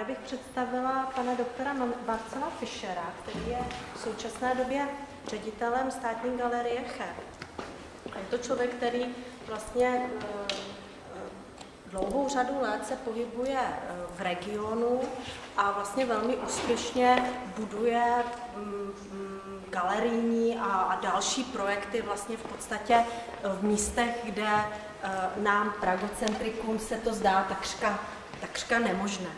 Ráda bych představila pana doktora Marcela Fischera, který je v současné době ředitelem státní galerie CHEP. Je to člověk, který vlastně eh, dlouhou řadu let se pohybuje eh, v regionu a vlastně velmi úspěšně buduje mm, mm, galerijní a, a další projekty vlastně v podstatě eh, v místech, kde nám Pragocentrikum se to zdá takřka, takřka nemožné.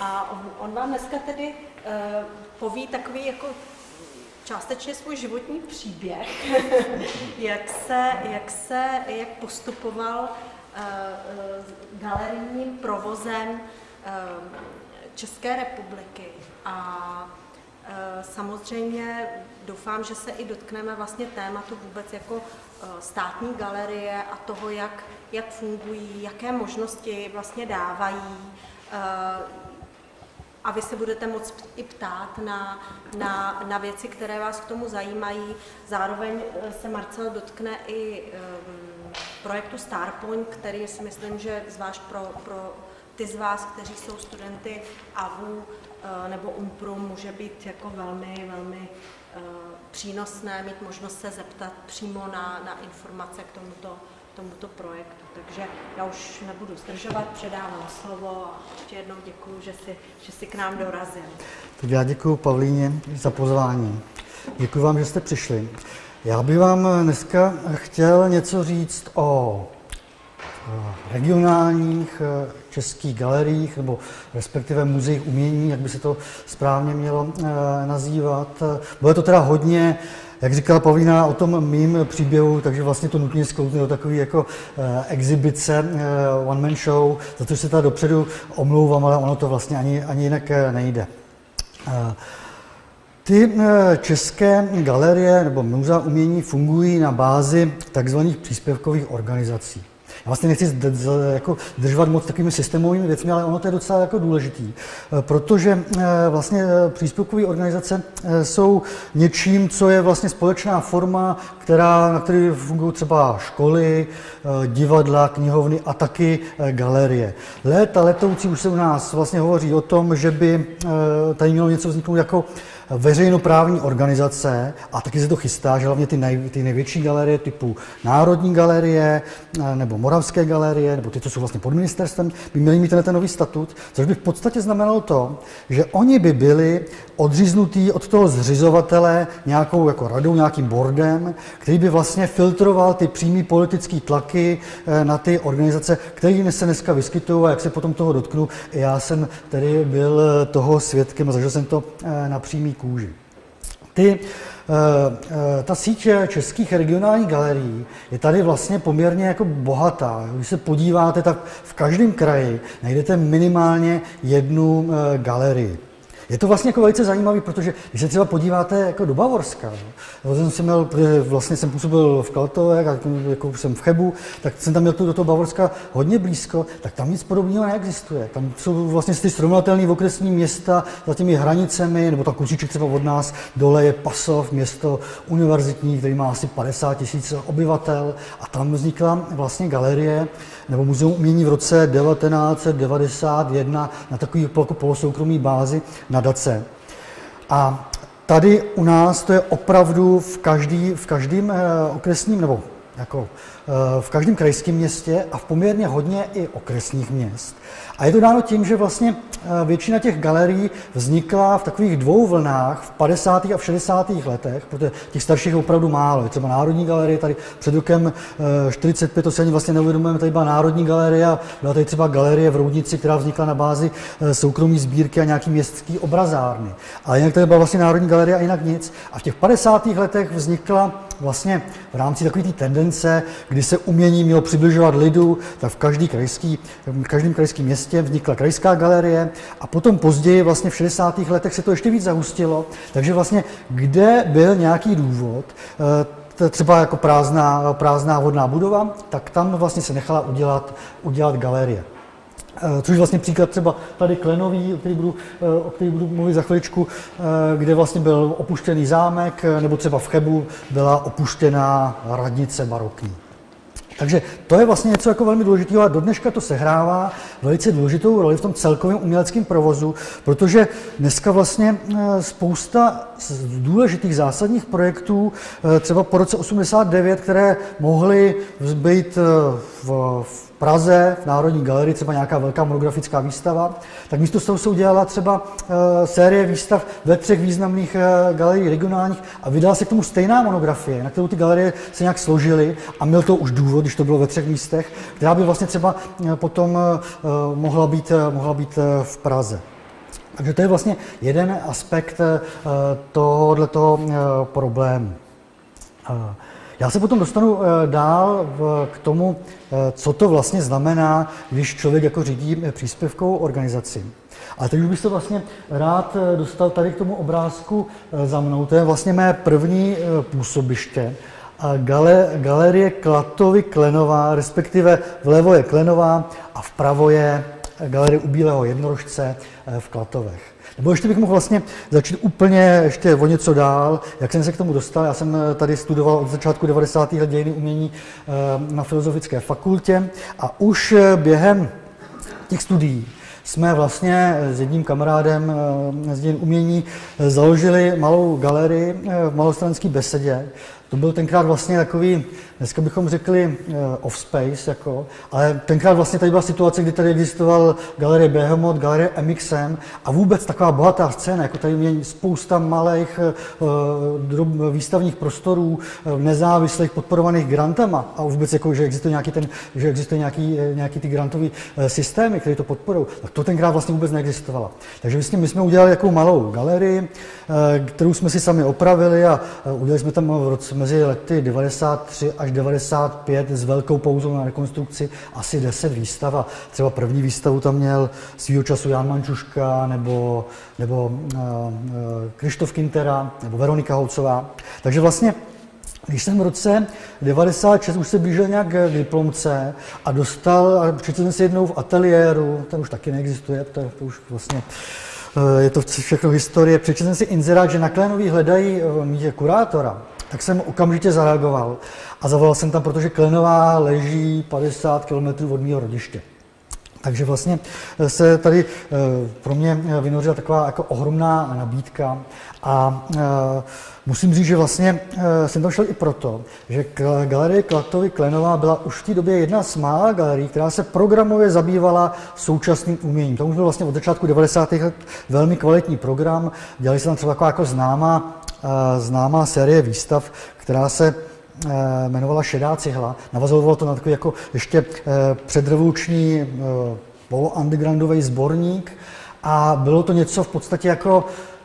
A on, vám dneska tedy uh, poví takový jako částečně svůj životní příběh, jak se, jak se, jak postupoval uh, uh, galerijním provozem uh, České republiky. A samozřejmě doufám, že se i dotkneme vlastně tématu vůbec jako státní galerie a toho, jak, jak fungují, jaké možnosti vlastně dávají, a vy se budete moct i ptát na, na, na věci, které vás k tomu zajímají. Zároveň eh, se Marcel dotkne i um, projektu Starpoint, který si myslím, že zvlášť pro, pro ty z vás, kteří jsou studenty AVU uh, nebo UMPRu, může být jako velmi, velmi přínosné mít možnost se zeptat přímo na, na informace k tomuto tomuto projektu. Takže já už nebudu zdržovat, předávám slovo a ještě jednou děkuji, že jsi, že jsi k nám dorazil. Tak já děkuji Pavlíně za pozvání. Děkuji vám, že jste přišli. Já bych vám dneska chtěl něco říct o regionálních eh, českých galeriích, nebo respektive muzeích umění, jak by se to správně mělo eh, nazývat. Bude to teda hodně jak říkala Pavlína o tom mým příběhu, takže vlastně to nutně sklouzne do takové jako uh, exibice, uh, one man show, za to se tady dopředu omlouvám, ale ono to vlastně ani, ani jinak eh, nejde. Uh, ty české galerie nebo muzea umění fungují na bázi takzvaných příspěvkových organizací. Vlastně nechci jako držovat moc takovými systémovými věcmi, ale ono to je docela jako důležitý, eh, protože eh, vlastně eh, příspěvkové organizace jsou něčím, co je vlastně společná forma, která, na které fungují třeba školy, divadla, knihovny a taky galerie. Léta letoucí už se u nás vlastně hovoří o tom, že by tady mělo něco vzniknout jako veřejnoprávní organizace, a taky se to chystá, že hlavně ty, nej, ty největší galerie typu Národní galerie eh, nebo Moravské galerie, nebo ty, co jsou vlastně pod ministerstvem, by měly mít ten nový statut, což by v podstatě znamenalo to, že oni by byli odříznutý od toho zřizovatele nějakou jako radou, nějakým bordem, který by vlastně filtroval ty přímý politické tlaky eh, na ty organizace, které se dneska vyskytují a jak se potom toho dotknu. Já jsem tedy byl toho svědkem zažil jsem to eh, na přímý kůži. Ty, eh, ta síť českých regionálních galerií je tady vlastně poměrně jako bohatá. Když se podíváte, tak v každém kraji najdete minimálně jednu galerii. Je to vlastně jako velice zajímavé, protože když se třeba podíváte jako do Bavorska, no, jsem, jsem měl, vlastně jsem působil v Kaltovech, jako jsem v Chebu, tak jsem tam měl do toho Bavorska hodně blízko, tak tam nic podobného neexistuje. Tam jsou vlastně ty srovnatelné okresní města za těmi hranicemi, nebo tak kousíček třeba od nás, dole je Pasov, město univerzitní, který má asi 50 tisíc obyvatel a tam vznikla vlastně galerie, nebo muzeum umění v roce 1991 na takový jako polosoukromý bázi nadace. A tady u nás to je opravdu v, každý, v každém eh, okresním nebo jako eh, v každém krajském městě a v poměrně hodně i okresních měst. A je to dáno tím, že vlastně eh, většina těch galerií vznikla v takových dvou vlnách v 50. a v 60. letech, protože těch starších je opravdu málo. Je třeba Národní galerie, tady před rokem 45, eh, to se ani vlastně neuvědomujeme, tady byla Národní galerie byla tady třeba galerie v Roudnici, která vznikla na bázi soukromí sbírky a nějaký městský obrazárny. Ale jinak tady byla vlastně Národní galerie a jinak nic. A v těch 50. letech vznikla vlastně v rámci takové té tendence, kdy se umění mělo přibližovat lidu, tak v každý krajský, v každém krajském městě vznikla krajská galerie a potom později vlastně v 60. letech se to ještě víc zahustilo, takže vlastně kde byl nějaký důvod, eh, třeba jako prázdná, prázdná vodná budova, tak tam vlastně se nechala udělat, udělat galerie. Eh, což vlastně příklad třeba tady Klenový, o který budu, eh, o který budu mluvit za chviličku, eh, kde vlastně byl opuštěný zámek, nebo třeba v Chebu byla opuštěná radnice barokní. Takže to je vlastně něco jako velmi důležitého a do dneška to sehrává velice důležitou roli v tom celkovém uměleckém provozu, protože dneska vlastně spousta důležitých zásadních projektů, třeba po roce 89, které mohly být v, v Praze, v Národní galerii, třeba nějaká velká monografická výstava, tak místo toho se udělala třeba e, série výstav ve třech významných e, galeriích regionálních a vydala se k tomu stejná monografie, na kterou ty galerie se nějak složily a měl to už důvod, když to bylo ve třech místech, která by vlastně třeba e, potom mohla být, mohla být v Praze. Takže to je vlastně jeden aspekt tohoto problému. Já se potom dostanu eh, dál k tomu, eh, co to vlastně znamená, když člověk jako řídí eh, příspěvkovou organizaci. A teď už bych se vlastně rád dostal tady k tomu obrázku za mnou. To je vlastně mé první působiště. Gale, galerie Klatovy Klenová, respektive vlevo je Klenová a vpravo je galerie u Bílého jednorožce v Klatovech. Nebo ještě bych mohl vlastně začít úplně ještě o něco dál, jak jsem se k tomu dostal. Já jsem eh, tady studoval od začátku 90. let dějiny umění eh, na Filozofické fakultě a už eh, během těch studií jsme vlastně s jedním kamarádem z dějin umění založili malou galerii v malostranské besedě, to byl tenkrát vlastně takový, dneska bychom řekli uh, off-space, jako, ale tenkrát vlastně tady byla situace, kdy tady existoval galerie Behemoth, galerie MXM a vůbec taková bohatá scéna, jako tady měli spousta malých uh, výstavních prostorů, uh, nezávislých, podporovaných grantama a vůbec jako, že existuje nějaký, ten, že existuje nějaký, nějaký ty grantový uh, systémy, které to podporují, tak to tenkrát vlastně vůbec neexistovalo. Takže vlastně my jsme udělali jako malou galerii, uh, kterou jsme si sami opravili a uh, udělali jsme tam v roce mezi lety 93 až 95 s velkou pouzou na rekonstrukci asi 10 výstav a třeba první výstavu tam měl svýho času Jan Mančuška nebo, nebo uh, Krištof Kintera nebo Veronika Holcová. Takže vlastně když jsem v roce 96 už se blížil nějak k diplomce a dostal, a přečetl jsem si jednou v ateliéru, ten už taky neexistuje, to, to už vlastně je to všechno historie, přečetl jsem si inzerát, že na Klénový hledají mít kurátora tak jsem okamžitě zareagoval a zavolal jsem tam, protože Klenová leží 50 km od mého rodiště. Takže vlastně se tady eh, pro mě vynořila taková jako ohromná nabídka a eh, musím říct, že vlastně eh, jsem tam šel i proto, že galerie Klatovy Klenová byla už v té době jedna z mála galerií, která se programově zabývala současným uměním. To už byl vlastně od začátku 90. let velmi kvalitní program, dělali se tam třeba taková jako známá známá série výstav, která se eh, jmenovala Šedá cihla. Navazovalo to na takový jako ještě eh, předrevoluční eh, polo-undergroundový sborník a bylo to něco v podstatě jako Eh,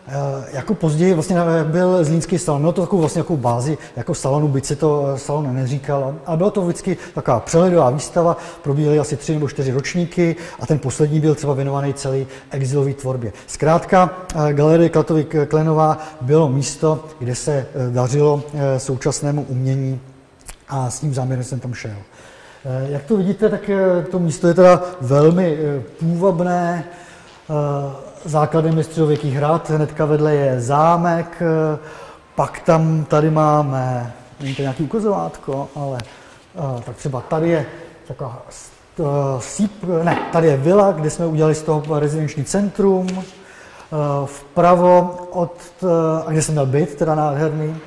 jako později vlastně byl Zlínský salon, mělo to takovou vlastně jako bázi jako salonu, byť se to eh, salon neříkalo, ale bylo to vždycky taková přehledová výstava, probíhaly asi tři nebo čtyři ročníky a ten poslední byl třeba věnovaný celý exilové tvorbě. Zkrátka, eh, Galerie Klatovy Klenová bylo místo, kde se dařilo současnému umění a s tím záměrem jsem tam šel. Jak to vidíte, tak to místo je teda velmi půvabné, základem je středověký hrad, hnedka vedle je zámek, pak tam tady máme, není to nějaký ukazovátko, ale tak třeba tady je taková síp, ne, tady je vila, kde jsme udělali z toho rezidenční centrum, vpravo od, a kde jsem měl byt, teda nádherný,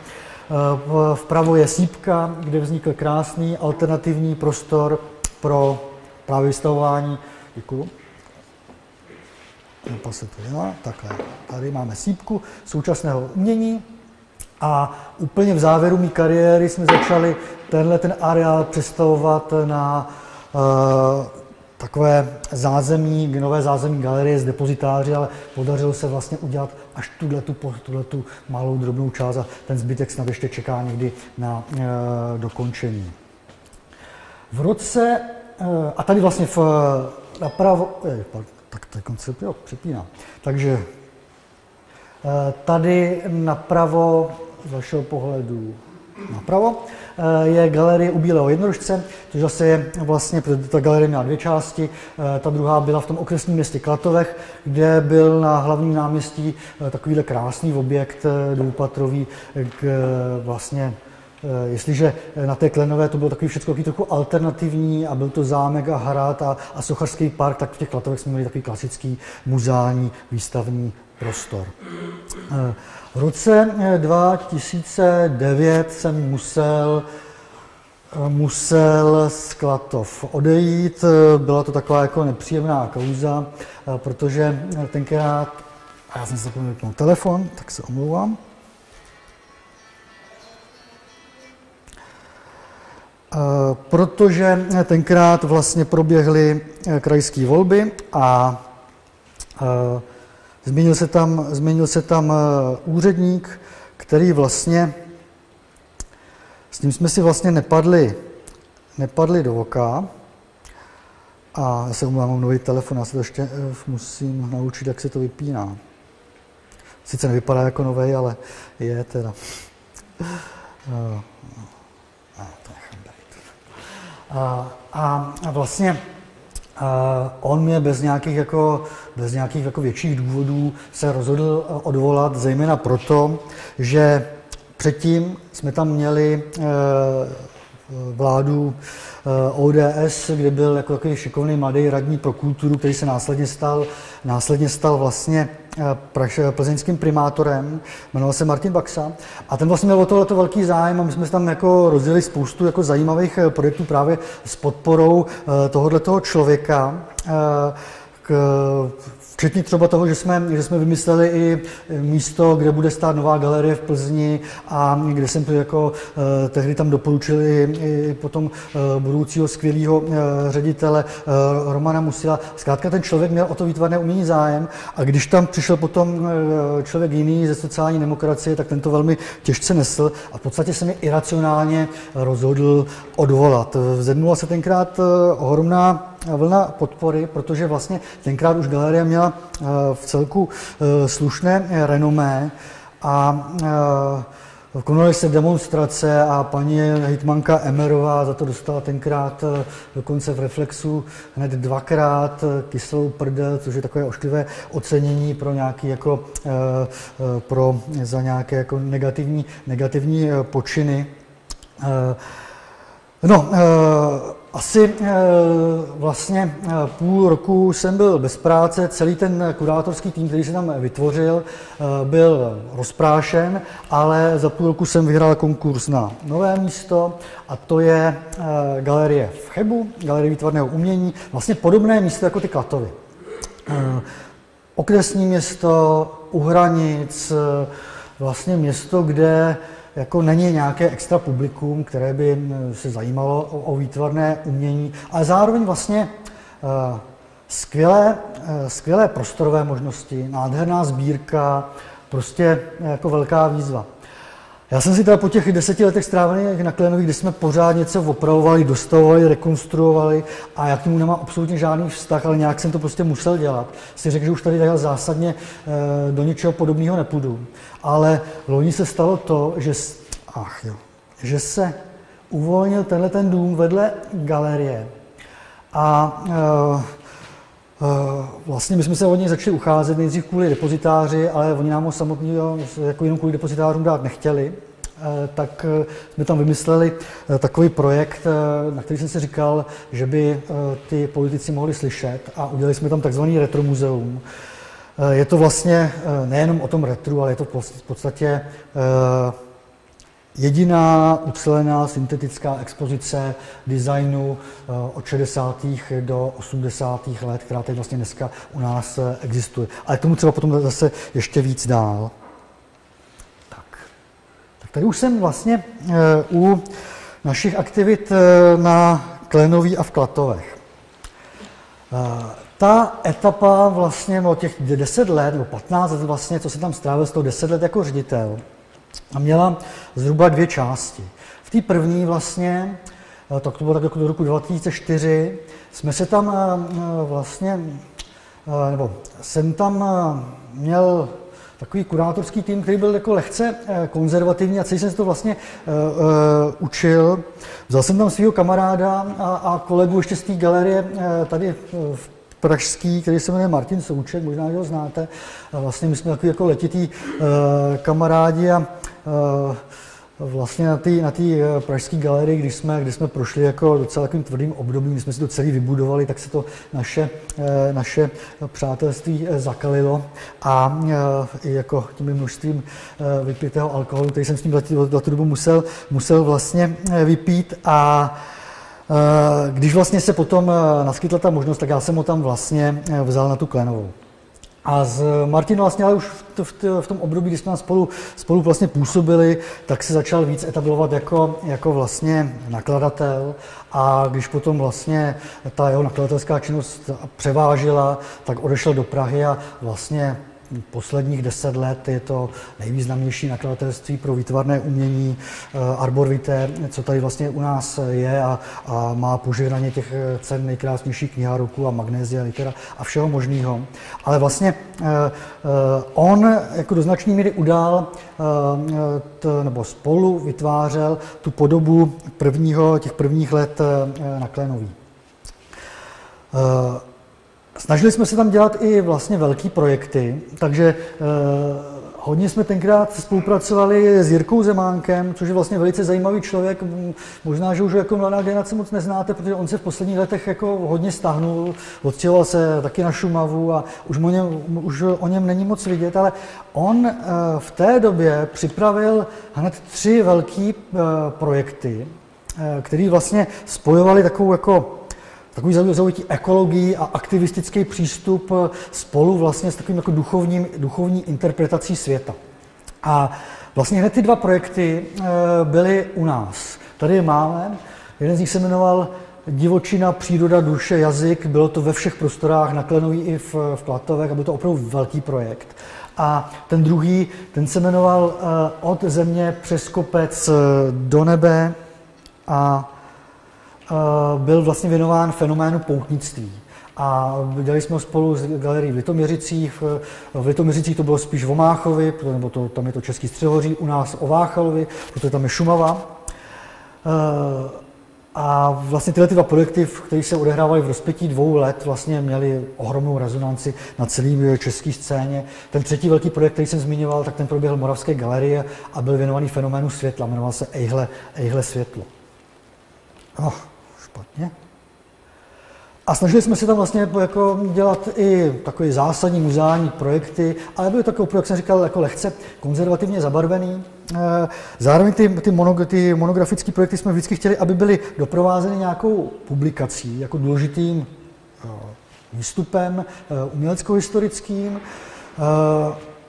vpravo je sípka, kde vznikl krásný alternativní prostor pro právě vystavování. Děkuju se to dělá, takhle. Tady máme sípku současného umění a úplně v závěru mé kariéry jsme začali tenhle ten areál představovat na uh, takové zázemí, nové zázemí galerie z depozitáři, ale podařilo se vlastně udělat až tuhle tu malou drobnou část a ten zbytek snad ještě čeká někdy na uh, dokončení. V roce, uh, a tady vlastně v, napravo, je, tak to koncept, jo, přepíná. Takže eh, tady napravo, z vašeho pohledu napravo, eh, je galerie u Bílého jednorožce, což zase je vlastně, protože ta galerie měla dvě části, eh, ta druhá byla v tom okresním městě Klatovech, kde byl na hlavním náměstí takovýhle krásný objekt dvoupatrový, k, vlastně jestliže na té Klenové to bylo takový všechno takový trochu alternativní a byl to zámek a hrad a, a sochařský park, tak v těch Klatovech jsme měli takový klasický muzeální výstavní prostor. V roce 2009 jsem musel musel z Klatov odejít. Byla to taková jako nepříjemná kauza, protože tenkrát, a já jsem se zapomněl telefon, tak se omlouvám. Protože tenkrát vlastně proběhly krajské volby a změnil se tam, změnil se tam úředník, který vlastně s tím jsme si vlastně nepadli, nepadli do oka. A já se mám nový telefon, já se to ještě eh, musím naučit, jak se to vypíná. Sice nevypadá jako nový, ale je teda. Eh, a, vlastně on mě bez nějakých, jako, bez nějakých jako větších důvodů se rozhodl odvolat, zejména proto, že Předtím jsme tam měli eh, vládu eh, ODS, kde byl jako takový šikovný mladý radní pro kulturu, který se následně stal, následně stal vlastně eh, plzeňským primátorem, jmenoval se Martin Baxa. A ten vlastně měl o tohleto velký zájem a my jsme tam jako rozdělili spoustu jako zajímavých projektů právě s podporou tohoto člověka, k, Včetně třeba toho, že jsme, že jsme vymysleli i místo, kde bude stát nová galerie v Plzni a kde jsem to jako eh, tehdy tam doporučil i, i potom eh, budoucího skvělého eh, ředitele Romana Musila. Zkrátka ten člověk měl o to výtvarné umění zájem a když tam přišel potom člověk jiný ze sociální demokracie, tak ten to velmi těžce nesl a v podstatě se mi iracionálně rozhodl odvolat. Vzednula se tenkrát ohromná vlna podpory, protože vlastně tenkrát už galerie měla eh, v celku eh, slušné renomé a eh, konaly se demonstrace a paní hitmanka Emerová za to dostala tenkrát dokonce v Reflexu hned dvakrát kyselou prdel, což je takové ošklivé ocenění pro nějaký jako, pro, za nějaké jako negativní, negativní počiny. No, asi eh, vlastně eh, půl roku jsem byl bez práce, celý ten kurátorský tým, který se tam vytvořil, eh, byl rozprášen, ale za půl roku jsem vyhrál konkurs na nové místo a to je galerie v Chebu, galerie výtvarného umění, vlastně podobné místo jako ty Klatovy. Okresní město, u hranic, vlastně město, kde jako není nějaké extra publikum, které by se zajímalo o, o výtvarné umění, ale zároveň vlastně uh, skvělé, uh, skvělé prostorové možnosti, nádherná sbírka, prostě jako velká výzva. Já jsem si teda po těch deseti letech strávených na Klenových, kdy jsme pořád něco opravovali, dostavovali, rekonstruovali a já k tomu nemám absolutně žádný vztah, ale nějak jsem to prostě musel dělat. Si řekl, že už tady takhle zásadně eh, do něčeho podobného nepůjdu. Ale loni se stalo to, že, ach jo, že se uvolnil tenhle ten dům vedle galerie a Uh, vlastně my jsme se o něj začali ucházet nejdřív kvůli depozitáři, ale oni nám ho samotný jako jenom kvůli depozitářům dát nechtěli. Uh, tak uh, jsme tam vymysleli takový projekt, na který jsem si říkal, že by ty politici mohli slyšet a udělali jsme tam takzvaný retromuzeum. Je to vlastně nejenom o tom retru, ale je to v podstatě jediná ucelená syntetická expozice designu eh, od 60. do 80. let, která teď vlastně dneska u nás eh, existuje. Ale tomu třeba potom zase ještě víc dál. Tak, tak tady už jsem vlastně eh, u našich aktivit na Klenoví a v Klatovech. Ta etapa vlastně o těch 10 let nebo 15 let vlastně, co se tam strávil z toho 10 let jako ředitel, a měla zhruba dvě části. V té první vlastně, eh, tak to bylo tak jako do roku 2004, jsme se tam eh, vlastně, eh, nebo jsem tam měl takový kurátorský tým, který byl jako lehce konzervativní a celý jsem se to vlastně učil. Vzal jsem tam svého kamaráda a, kolegu ještě z té galerie tady v pražský, který se jmenuje Martin Souček, možná ho znáte. Vlastně my jsme takový jako letitý uh, kamarádi a uh, vlastně na té na eh, pražské galerii, když jsme, když jsme prošli jako docela takovým tvrdým obdobím, kdy jsme si to celý vybudovali, tak se to naše, eh, naše přátelství eh, zakalilo a i jako tím množstvím vypitého alkoholu, který jsem s ním za tu dobu musel, musel vlastně vypít a když vlastně se potom naskytla ta možnost, tak já jsem ho tam vlastně vzal na tu Klenovou. A s Martinem vlastně ale už v, v, v tom období, kdy jsme spolu, spolu vlastně působili, tak se začal víc etablovat jako, jako vlastně nakladatel a když potom vlastně ta jeho nakladatelská činnost převážila, tak odešel do Prahy a vlastně posledních deset let je to nejvýznamnější nakladatelství pro výtvarné umění eh, Arbor Vitae, co tady vlastně u nás je a, a má požehnaně těch eh, cen nejkrásnější kniha roku a magnézia, litera a všeho možného. Ale vlastně eh, on jako do značné míry udál nebo spolu vytvářel tu podobu prvního, těch prvních let na Klenový. Snažili jsme se tam dělat i vlastně velké projekty, takže eh, Hodně jsme tenkrát spolupracovali s Jirkou Zemánkem, což je vlastně velice zajímavý člověk. Možná, že už jako mladá generace moc neznáte, protože on se v posledních letech jako hodně stáhnul, odstěhoval se taky na Šumavu a už o, něm, už o něm není moc vidět, ale on eh, v té době připravil hned tři velké eh, projekty, které vlastně spojovaly takovou jako takový zaujatý ekologii a aktivistický přístup eh, spolu vlastně s takovým jako duchovním, duchovní interpretací světa. A vlastně hned ty dva projekty eh, byly u nás. Tady je máme. Jeden z nich se jmenoval Divočina, příroda, duše, jazyk. Bylo to ve všech prostorách, na Klenový i v, v Klatovech a byl to opravdu velký projekt. A ten druhý, ten se jmenoval uh, Od země přes kopec do nebe a byl vlastně věnován fenoménu poutnictví. A dělali jsme ho spolu s galerií v Litoměřicích. V Litoměřicích to bylo spíš v Omáchovi, nebo to, tam je to Český střehoří, u nás o Váchalovi, protože tam je Šumava. E, a vlastně tyhle ty dva projekty, které se odehrávaly v rozpětí dvou let, vlastně měly ohromnou rezonanci na celé české scéně. Ten třetí velký projekt, který jsem zmiňoval, tak ten proběhl Moravské galerie a byl věnovaný fenoménu světla, jmenoval se Ejhle, Ejhle světlo. Oh špatně. A snažili jsme se tam vlastně jako dělat i takové zásadní muzeální projekty, ale byly takové, jak jsem říkal, jako lehce konzervativně zabarvený. Eh, zároveň ty, ty, monog, ty monografické projekty jsme vždycky chtěli, aby byly doprovázeny nějakou publikací, jako důležitým eh, výstupem eh, umělecko-historickým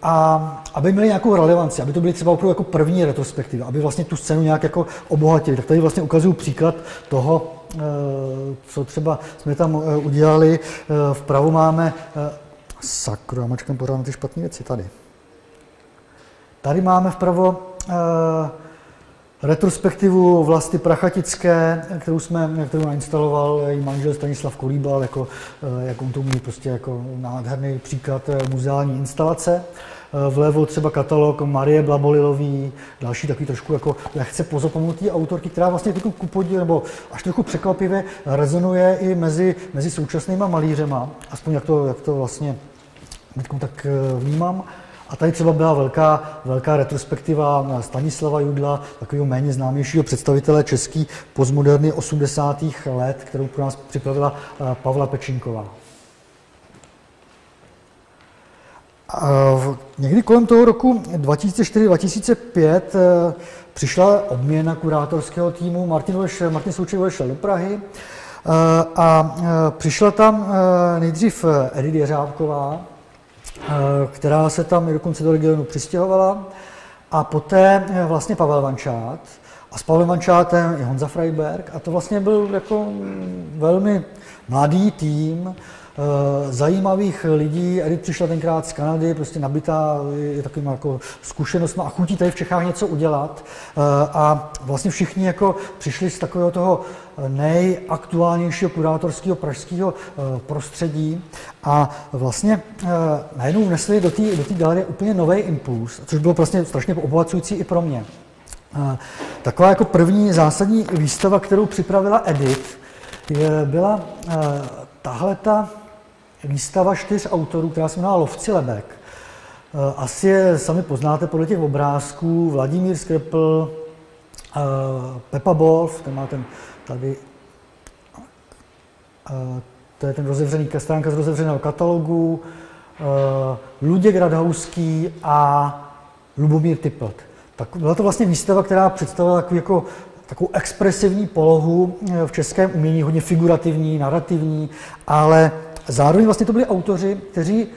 a aby měly nějakou relevanci, aby to byly třeba opravdu jako první retrospektivy, aby vlastně tu scénu nějak jako obohatili. Tak tady vlastně ukazuju příklad toho, co třeba jsme tam eh, udělali. Eh, vpravo máme, sakru, já mačkám pořád na ty špatné věci, tady. Tady máme vpravo retrospektivu vlasti Prachatické, kterou jsme, kterou nainstaloval její manžel Stanislav Kolíbal, jako, jak on to umí, prostě jako nádherný příklad muzeální instalace. Eh, vlevo třeba katalog Marie Blabolilový, další takový trošku jako lehce pozapomenutý autorky, která vlastně jako ku podíl, nebo až trochu překvapivě rezonuje i mezi, mezi současnýma malířema, aspoň jak to, jak to vlastně tak eh, vnímám. A tady třeba byla velká, velká retrospektiva Stanislava Judla, takového méně známějšího představitele český postmoderny 80. let, kterou pro nás připravila eh, Pavla Pečinková. Někdy kolem toho roku 2004-2005 eh, přišla obměna kurátorského týmu. Martin, Veš, Martin Souček odešel do Prahy eh, a eh, přišla tam nejdřív Edith Jeřábková, která se tam dokonce do regionu přistěhovala a poté vlastně Pavel Vančát a s Pavlem Vančátem i Honza Freiberg a to vlastně byl jako velmi mladý tým, Eh, zajímavých lidí. Edith přišla tenkrát z Kanady, prostě nabitá je takovým jako zkušenostmi a chutí tady v Čechách něco udělat. Eh, a vlastně všichni jako přišli z takového toho nejaktuálnějšího kurátorského pražského eh, prostředí a vlastně najednou vnesli do té do galerie úplně nový impuls, což bylo vlastně strašně obohacující i pro mě. Taková jako první zásadní výstava, kterou připravila Edith, je, byla tahle ta výstava čtyř autorů, která se jmenuje Lovci lebek. Eh, asi je sami poznáte podle těch obrázků. Vladimír Skrepl, Pepa Wolf, ten má ten tady, uh, to je ten rozevřený, stránka z rozevřeného katalogu, Luděk Radhauský a Lubomír Typlt. Tak byla to vlastně výstava, která představila takový jako takovou expresivní polohu v českém umění, hodně figurativní, narrativní, ale zároveň vlastně to byli autoři, kteří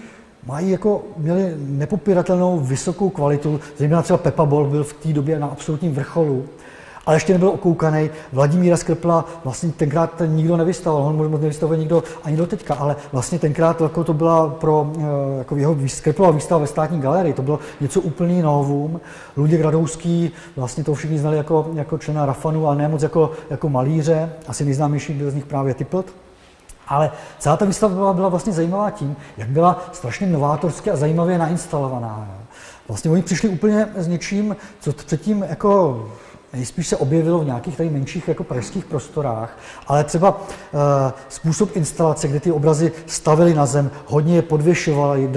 mají jako, měli nepopiratelnou vysokou kvalitu, zejména třeba Pepa Bol byl v té době na absolutním vrcholu, ale ještě nebyl okoukaný. Vladimíra Skrpla vlastně tenkrát ten nikdo nevystavoval, on možná nevystavuje nikdo ani do teďka, ale vlastně tenkrát jako to byla pro eh, jako jeho Skrplová výstava ve státní galerii, to bylo něco úplně novum. Luděk Radouský, vlastně to všichni znali jako, jako člena Rafanu, ale ne moc jako, jako malíře, asi nejznámější byl z nich právě Typlt. Ale celá ta výstava byla, byla vlastně zajímavá tím, jak byla strašně novátorsky a zajímavě nainstalovaná. Vlastně oni přišli úplně s něčím, co předtím jako nejspíš se objevilo v nějakých tady menších jako pražských prostorách, ale třeba uh, způsob instalace, kde ty obrazy stavili na zem, hodně je podvěšovali,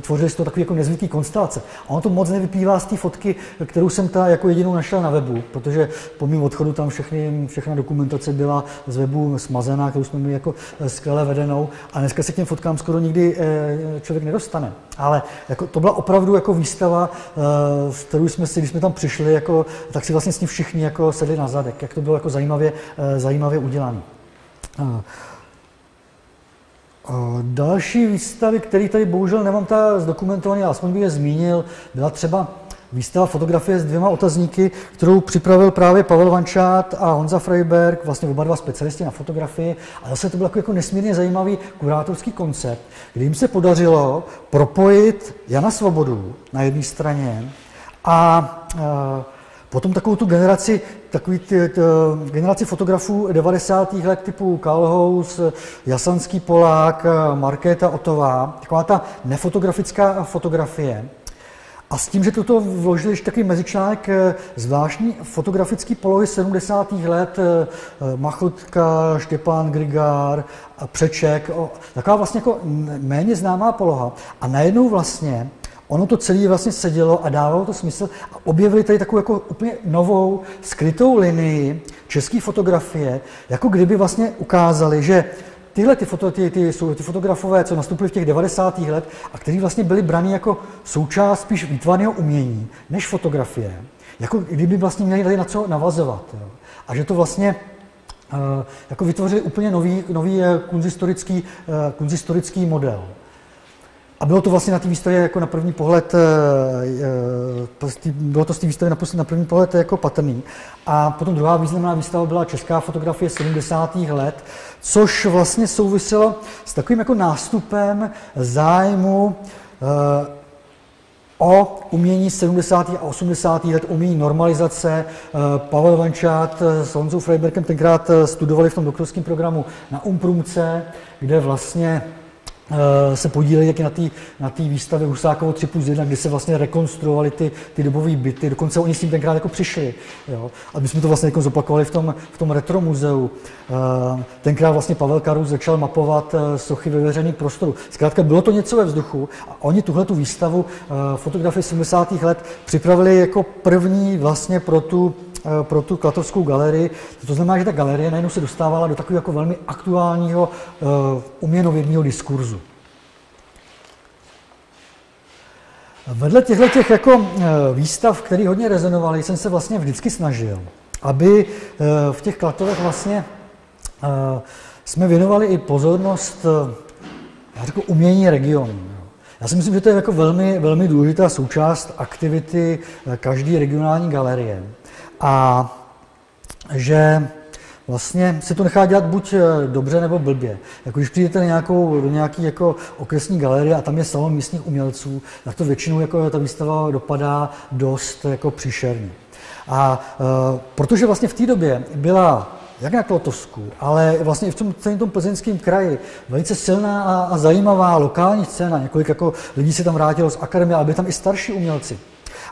tvořili z toho takový jako nezvyklý konstelace. A ono to moc nevyplývá z té fotky, kterou jsem ta jako jedinou našel na webu, protože po mým odchodu tam všechny, všechna dokumentace byla z webu smazená, kterou jsme měli jako eh, skvěle vedenou a dneska se k těm fotkám skoro nikdy uh, člověk nedostane. Ale jako, to byla opravdu jako výstava, s kterou jsme si, když jsme tam přišli, jako, tak si vlastně s ní všichni jako sedli na zadek, jak to bylo jako zajímavě, uh, zajímavě udělané. Uh, Další výstavy, které tady bohužel nemám ta zdokumentované, aspoň bych je zmínil, byla třeba výstava fotografie s dvěma otazníky, kterou připravil právě Pavel Vančát a Honza Freiberg, vlastně oba dva specialisti na fotografii. A zase to byl jako, nesmírně zajímavý kurátorský koncept, kdy jim se podařilo propojit Jana Svobodu na jedné straně a Potom takovou tu generaci, takový ty, ty, generaci fotografů 90. let typu Karl Jasanský Polák, Markéta Otová, taková ta nefotografická fotografie. A s tím, že toto vložili ještě takový mezičlánek eh, zvláštní fotografický polohy 70. let, eh, Machotka, Štěpán Grigár, Přeček, taková vlastně jako méně známá poloha. A najednou vlastně ono to celé vlastně sedělo a dávalo to smysl a objevili tady takovou jako úplně novou skrytou linii české fotografie, jako kdyby vlastně ukázali, že tyhle ty, foto, ty, ty, ty fotografové, co nastoupili v těch 90. let a kteří vlastně byli braní jako součást spíš výtvarného umění, než fotografie, jako kdyby vlastně měli tady na co navazovat. Jo. A že to vlastně uh, jako vytvořili úplně nový, nový uh, kunzistorický, uh, kunzistorický model. A bylo to vlastně na té výstavě jako na první pohled, bylo to z té výstavy na první pohled jako patrný. A potom druhá významná výstava byla česká fotografie 70. let, což vlastně souviselo s takovým jako nástupem zájmu eh, o umění 70. a 80. let, umění normalizace. Eh, Pavel Vančát s Honzou Freibergem tenkrát eh, studovali v tom doktorském programu na Umprumce, kde vlastně Eh, se podíleli taky na té na výstavě Husákovo 3 plus 1, kdy se vlastně rekonstruovali ty, ty dobové byty. Dokonce oni s tím tenkrát jako přišli. Jo? A my jsme to vlastně jako zopakovali v tom, v tom retro muzeu. Eh, tenkrát vlastně Pavel Karus začal mapovat eh, sochy ve veřejných prostoru. Zkrátka bylo to něco ve vzduchu a oni tuhle tu výstavu fotografie 70. let připravili jako první vlastně pro tu Eh, pro tu Klatovskou galerii. To znamená, že ta galerie najednou se dostávala do takového jako velmi aktuálního uh, uměnovědního diskurzu. Vedle těchto těch jako uh, výstav, které hodně rezonovaly, jsem se vlastně vždycky snažil, aby v těch Klatovech vlastně jsme věnovali i pozornost, já řeknu, umění regionu. Já si myslím, že to je jako velmi, velmi důležitá součást aktivity každé regionální galerie a že vlastně se to nechá dělat buď eh, dobře nebo blbě. Jako když přijdete na nějakou, do nějaké jako okresní galerie a tam je salon místních umělců, tak to většinou jako ta výstava dopadá dost jako příšerně. A e, protože vlastně v té době byla jak na Klotosku, ale vlastně i v tom, celém tom plzeňském kraji velice silná a, a zajímavá lokální scéna. Několik jako lidí se tam vrátilo z akademie, ale byli tam i starší umělci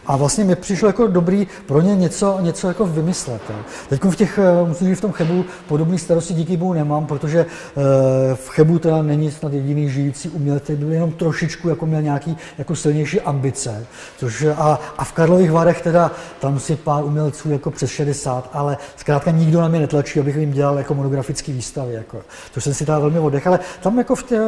A vlastně mi přišlo jako dobrý pro ně něco, něco jako vymyslet. Jo. Teď v těch, eh, musím říct, v tom Chebu podobný starosti díky bohu nemám, protože eh, v Chebu teda není snad jediný žijící umělec, který byl jenom trošičku jako měl nějaký jako silnější ambice. Což, a, a v Karlových Varech teda tam si pár umělců jako přes 60, ale zkrátka nikdo na mě netlačí, abych jim dělal jako monografické výstavy. Jako. To jsem si teda velmi oddech, ale tam jako v, tě,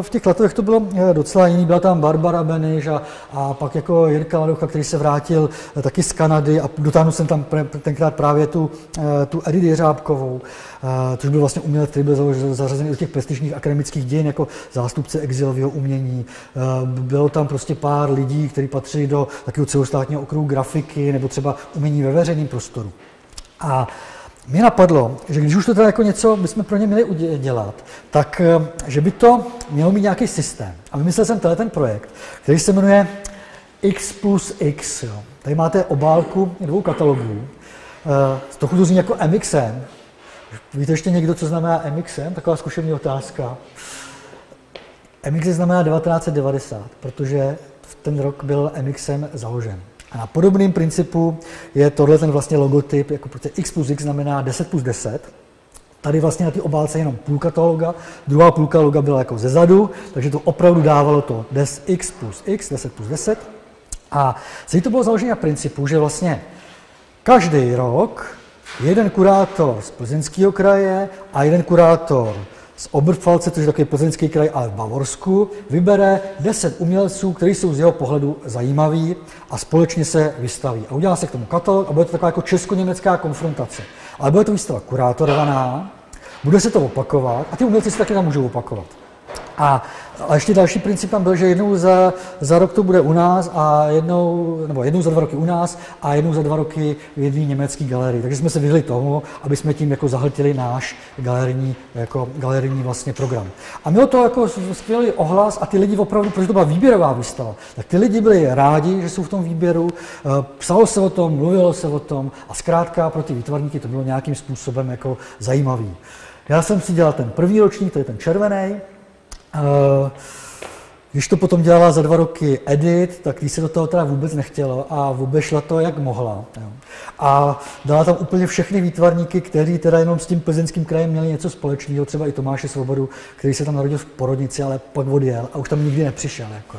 v těch letovech to bylo docela jiný. Byla tam Barbara Beniš a, a pak jako Jirka Ladocha, který se vrátil taky z Kanady a dotáhnul jsem tam tenkrát právě tu, tu Edith Jeřábkovou, což byl vlastně umělec, který byl zařazený do těch prestižních akademických dějin jako zástupce exilového umění. Bylo tam prostě pár lidí, kteří patřili do takového celostátního okruhu grafiky nebo třeba umění ve veřejném prostoru. A mě napadlo, že když už to teda jako něco bychom pro ně měli dělat, tak eh, že by to mělo mít nějaký systém. A vymyslel jsem tenhle ten projekt, který se jmenuje X plus X. Jo. Tady máte obálku dvou katalogů. Uh, trochu to zní jako MXM. Víte ještě někdo, co znamená MXM? Taková zkušební otázka. MXM znamená 1990, protože v ten rok byl MXM založen. A na podobném principu je tohle ten vlastně logotyp, jako protože x plus x znamená 10 plus 10. Tady vlastně na té obálce jenom půlka toho loga, druhá půlka loga byla jako ze zadu, takže to opravdu dávalo to 10 x plus x, 10 plus 10. A celý to bylo založené na principu, že vlastně každý rok jeden kurátor z Plzeňského kraje a jeden kurátor z Oberpfalce, což je takový plzeňský kraj, ale v Bavorsku, vybere 10 umělců, kteří jsou z jeho pohledu zajímaví a společně se vystaví. A udělá se k tomu katalog a bude to taková jako česko-německá konfrontace. Ale bude to výstava kurátorovaná, bude se to opakovat a ty umělci se taky tam můžou opakovat. A, a ještě další princip tam byl, že jednou za, za rok to bude u nás a jednou, nebo jednou za dva roky u nás a jednou za dva roky v jedné německé galerii. Takže jsme se vyhli tomu, aby jsme tím jako zahltili náš galerijní, jako galerijní vlastně program. A mělo to jako skvělý ohlas a ty lidi opravdu, protože to byla výběrová výstava, tak ty lidi byli rádi, že jsou v tom výběru, eh, psalo se o tom, mluvilo se o tom a zkrátka pro ty výtvarníky to bylo nějakým způsobem jako zajímavý. Já jsem si dělal ten první ročník, to je ten červený, Uh, když to potom dělala za dva roky Edit, tak jí se do toho teda vůbec nechtělo a vůbec šla to, jak mohla. Jo. A dala tam úplně všechny výtvarníky, kteří teda jenom s tím plzeňským krajem měli něco společného, třeba i Tomáše Svobodu, který se tam narodil v porodnici, ale pak odjel a už tam nikdy nepřišel. Jako.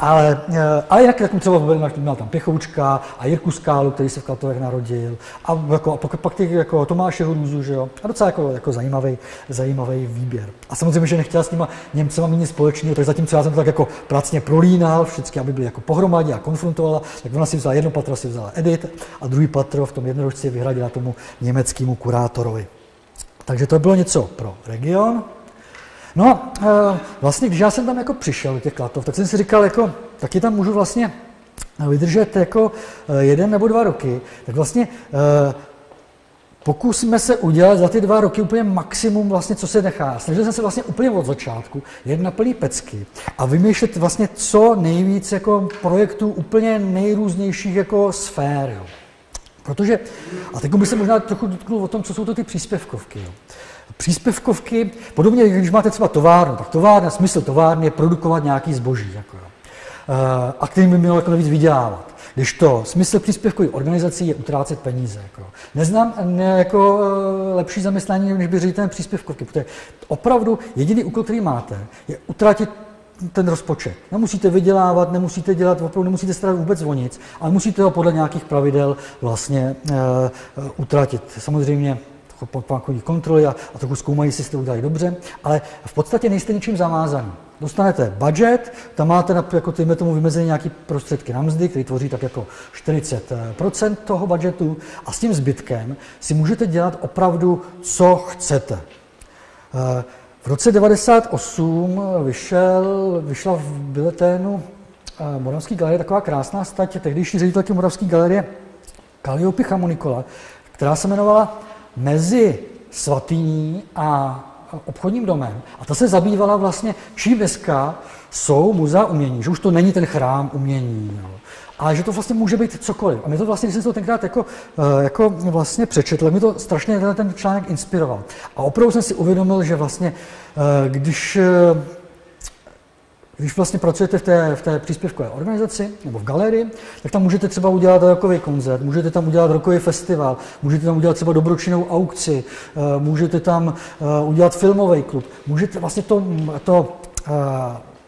Ale, eh, ale jinak jak třeba měl tam Pěchoučka a Jirku Skálu, který se v Klatovech narodil, a, jako, a pak, pak těch jako Tomáše Hrůzu, že jo, a docela jako, jako zajímavý, zajímavý výběr. A samozřejmě, že nechtěla s těma Němcema mít nic společného, tak zatímco já jsem to tak jako pracně prolínal, všechny, aby byly jako pohromadě a konfrontovala, tak ona si vzala jedno patro, si vzala Edit a druhý patro v tom jednorožci vyhradila tomu německému kurátorovi. Takže to bylo něco pro region. No a e, vlastně, když já jsem tam jako přišel do těch Klatov, tak jsem si říkal, jako, taky tam můžu vlastně vydržet jako e, jeden nebo dva roky, tak vlastně e, pokusíme se udělat za ty dva roky úplně maximum, vlastně, co se nechá. Snažil jsem se vlastně úplně od začátku jet na plný pecky a vymýšlet vlastně co nejvíc jako projektů úplně nejrůznějších jako sfér. Jo. Protože, a teď bych se možná trochu dotknul o tom, co jsou to ty příspěvkovky. Jo. Příspěvkovky, podobně, když máte třeba továrnu, tak továrna, smysl továrny je produkovat nějaký zboží, jako, eh, a který by měl jako navíc vydělávat. Když to smysl příspěvkových organizací je utrácet peníze. Jako. Neznám ne, jako eh, lepší zaměstnání, než by ředitel příspěvkovky, protože opravdu jediný úkol, který máte, je utratit ten rozpočet. Nemusíte vydělávat, nemusíte dělat, opravdu nemusíte starat vůbec o nic, ale musíte ho podle nějakých pravidel vlastně uh, utratit. Samozřejmě kontroly a, a trochu zkoumají, jestli jste udělali dobře, ale v podstatě nejste ničím zamázaný. Dostanete budget, tam máte jako týme tomu vymezené nějaké prostředky na mzdy, které tvoří tak jako 40% toho budgetu a s tím zbytkem si můžete dělat opravdu, co chcete. Eh, v roce 98 vyšel, vyšla v bileténu eh, Moravské galerie taková krásná stať tehdejší ředitelky Moravské galerie Kaliopy Chamonikola, která se jmenovala Mezi svatyní a obchodním domem. A ta se zabývala vlastně, čím dneska jsou muzea umění, že už to není ten chrám umění, jo. ale že to vlastně může být cokoliv. A mě to vlastně, když jsem to tenkrát jako, eh, jako vlastně přečetl, mě to strašně ten článek inspiroval. A opravdu jsem si uvědomil, že vlastně, eh, když eh, Když vlastně pracujete v té, v té příspěvkové organizaci nebo v galerii, tak tam můžete třeba udělat rokový koncert, můžete tam udělat rokový festival, můžete tam udělat třeba dobročinnou aukci, eh, můžete tam eh, udělat filmový klub. Můžete vlastně to, to eh,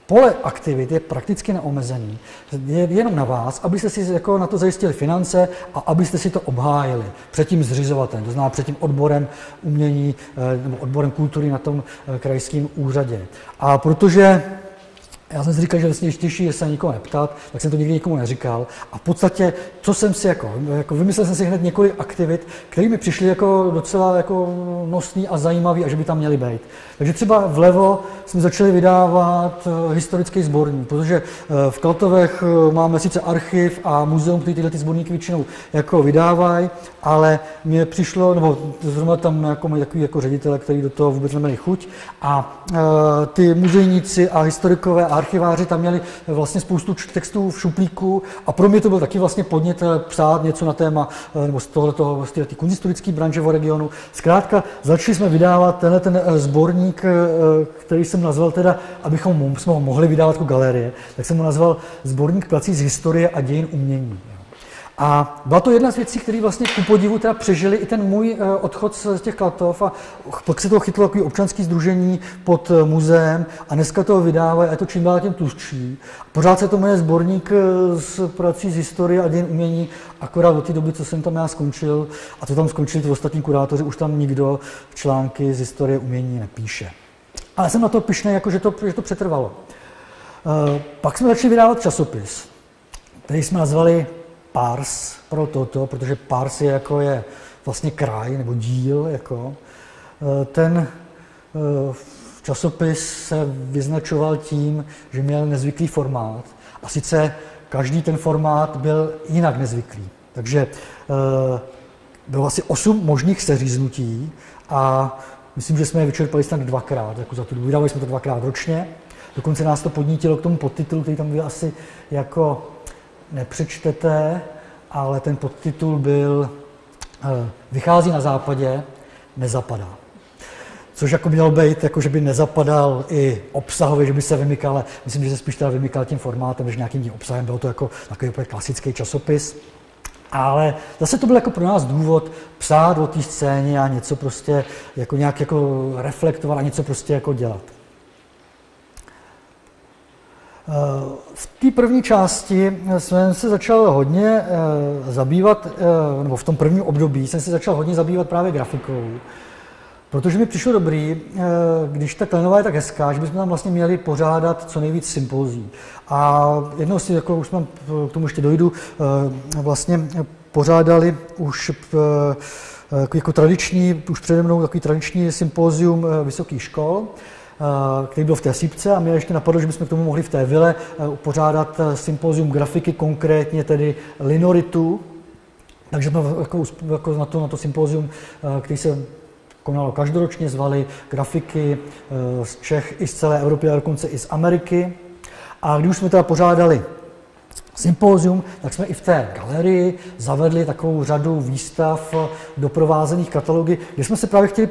pole aktivit je prakticky neomezený. Je jenom na vás, abyste si jako na to zajistili finance a abyste si to obhájili před tím zřizovatelem, to znamená před tím odborem umění nebo odborem kultury na tom krajském úřadě. A protože já jsem si říkal, že vlastně těžší je se nikoho neptat, tak jsem to nikdy nikomu neříkal. A v podstatě, co jsem si jako, jako vymyslel jsem si hned několik aktivit, které mi přišly jako docela jako nosný a zajímavý a že by tam měly být. Takže třeba vlevo jsme začali vydávat eh, historický sborník, protože eh, v Klatovech eh, máme sice archiv a muzeum, který tyhle ty sborníky většinou jako vydávají, ale mně přišlo, nebo zrovna tam jako mají takový jako ředitele, který do toho vůbec neměli chuť a ty muzejníci a historikové a archiváři tam měli vlastně spoustu textů v šuplíku a pro mě to byl taky vlastně podnět psát něco na téma, nebo z tohoto, z té kunsthistorické branže v regionu. Zkrátka začali jsme vydávat tenhle ten sborník, který jsem nazval teda, abychom jsme ho mohli vydávat jako galerie, tak jsem ho nazval Sborník prací z historie a dějin umění. A byla to jedna z věcí, které vlastně ku podivu teda přežili i ten můj eh, odchod z těch Klatov a pak se to chytlo takový občanský združení pod eh, muzeem a dneska to vydávají a je to čím dál tím tlustší. Pořád se to jmenuje sborník z eh, prací z historie a dějin umění, akorát od té doby, co jsem tam já skončil a to tam skončili ty ostatní kurátoři, už tam nikdo články z historie umění nepíše. Ale jsem na to pišný, jako že to, že to přetrvalo. Pak jsme začali vydávat časopis, který jsme nazvali pars pro toto, protože pars je jako je vlastně kraj nebo díl. Jako. Eh, ten eh, časopis se vyznačoval tím, že měl nezvyklý formát. A sice každý ten formát byl jinak nezvyklý. Takže eh, bylo asi osm možných seříznutí a myslím, že jsme je vyčerpali snad dvakrát. Jako za tu Vydávali jsme to dvakrát ročně. Dokonce nás to podnítilo k tomu podtitulu, který tam byl asi jako nepřečtete, ale ten podtitul byl eh, Vychází na západě, nezapadá. Což jako mělo být, jako že by nezapadal i obsahově, že by se vymykal, ale myslím, že se spíš teda vymykal tím formátem, než nějakým tím obsahem. Bylo to jako takový úplně klasický časopis. Ale zase to byl jako pro nás důvod psát o té scéně a něco prostě jako nějak jako reflektovat a něco prostě jako dělat. V té první části jsem se začal hodně eh, zabývat, eh, nebo v tom prvním období jsem se začal hodně zabývat právě grafikou, protože mi přišlo dobrý, eh, když ta Klenová je tak hezká, že bychom tam vlastně měli pořádat co nejvíc sympozí. A jednou si, jako už mám, k tomu ještě dojdu, vlastně pořádali už jako tradiční, už přede mnou takový tradiční sympózium vysokých škol, který byl v té sípce a mě ještě napadlo, že bychom k tomu mohli v té vile eh, pořádat eh, sympozium grafiky, konkrétně tedy linoritu. Takže jsme jako, jako na, to, na to sympozium, který se konalo každoročně, zvali grafiky z Čech i z celé Evropy a dokonce i z Ameriky. A když jsme teda pořádali sympózium, tak jsme i v té galerii zavedli takovou řadu výstav doprovázených katalogy, kde jsme se právě chtěli,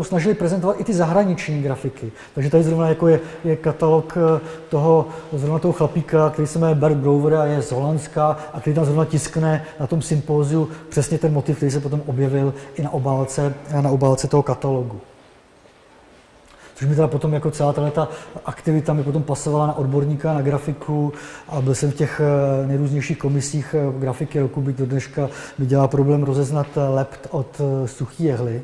eh, snažili prezentovat i ty zahraniční grafiky. Takže tady zrovna jako je, je katalog eh, toho, zrovna toho chlapíka, který se jmenuje Bert Grover a je z Holandska a který tam zrovna tiskne na tom sympóziu přesně ten motiv, který se potom objevil i na obálce, na obálce toho katalogu. Což mi teda potom jako celá ta aktivita mi potom pasovala na odborníka, na grafiku a byl jsem v těch eh, nejrůznějších komisích eh, grafiky roku, byť do dneška mi dělá problém rozeznat eh, lept od suchý jehly.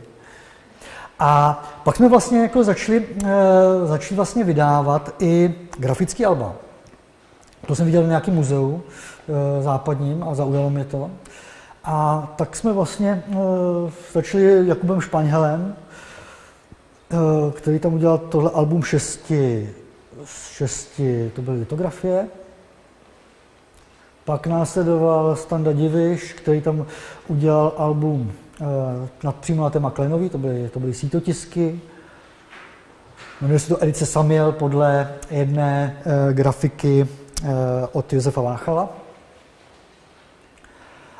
A pak jsme vlastně jako začali, začali vlastně vydávat i grafický alba. To jsem viděl v nějakém muzeu západním a zaujalo mě to. A tak jsme vlastně začali Jakubem Španělem, Eh, který tam udělal tohle album šesti, šesti to byly litografie. Pak následoval Standa Diviš, který tam udělal album eh, nad, přímo na téma Klenový, to byly, to byly sítotisky. Jmenuje se to Edice Samuel podle jedné eh, grafiky eh, od Josefa Váchala.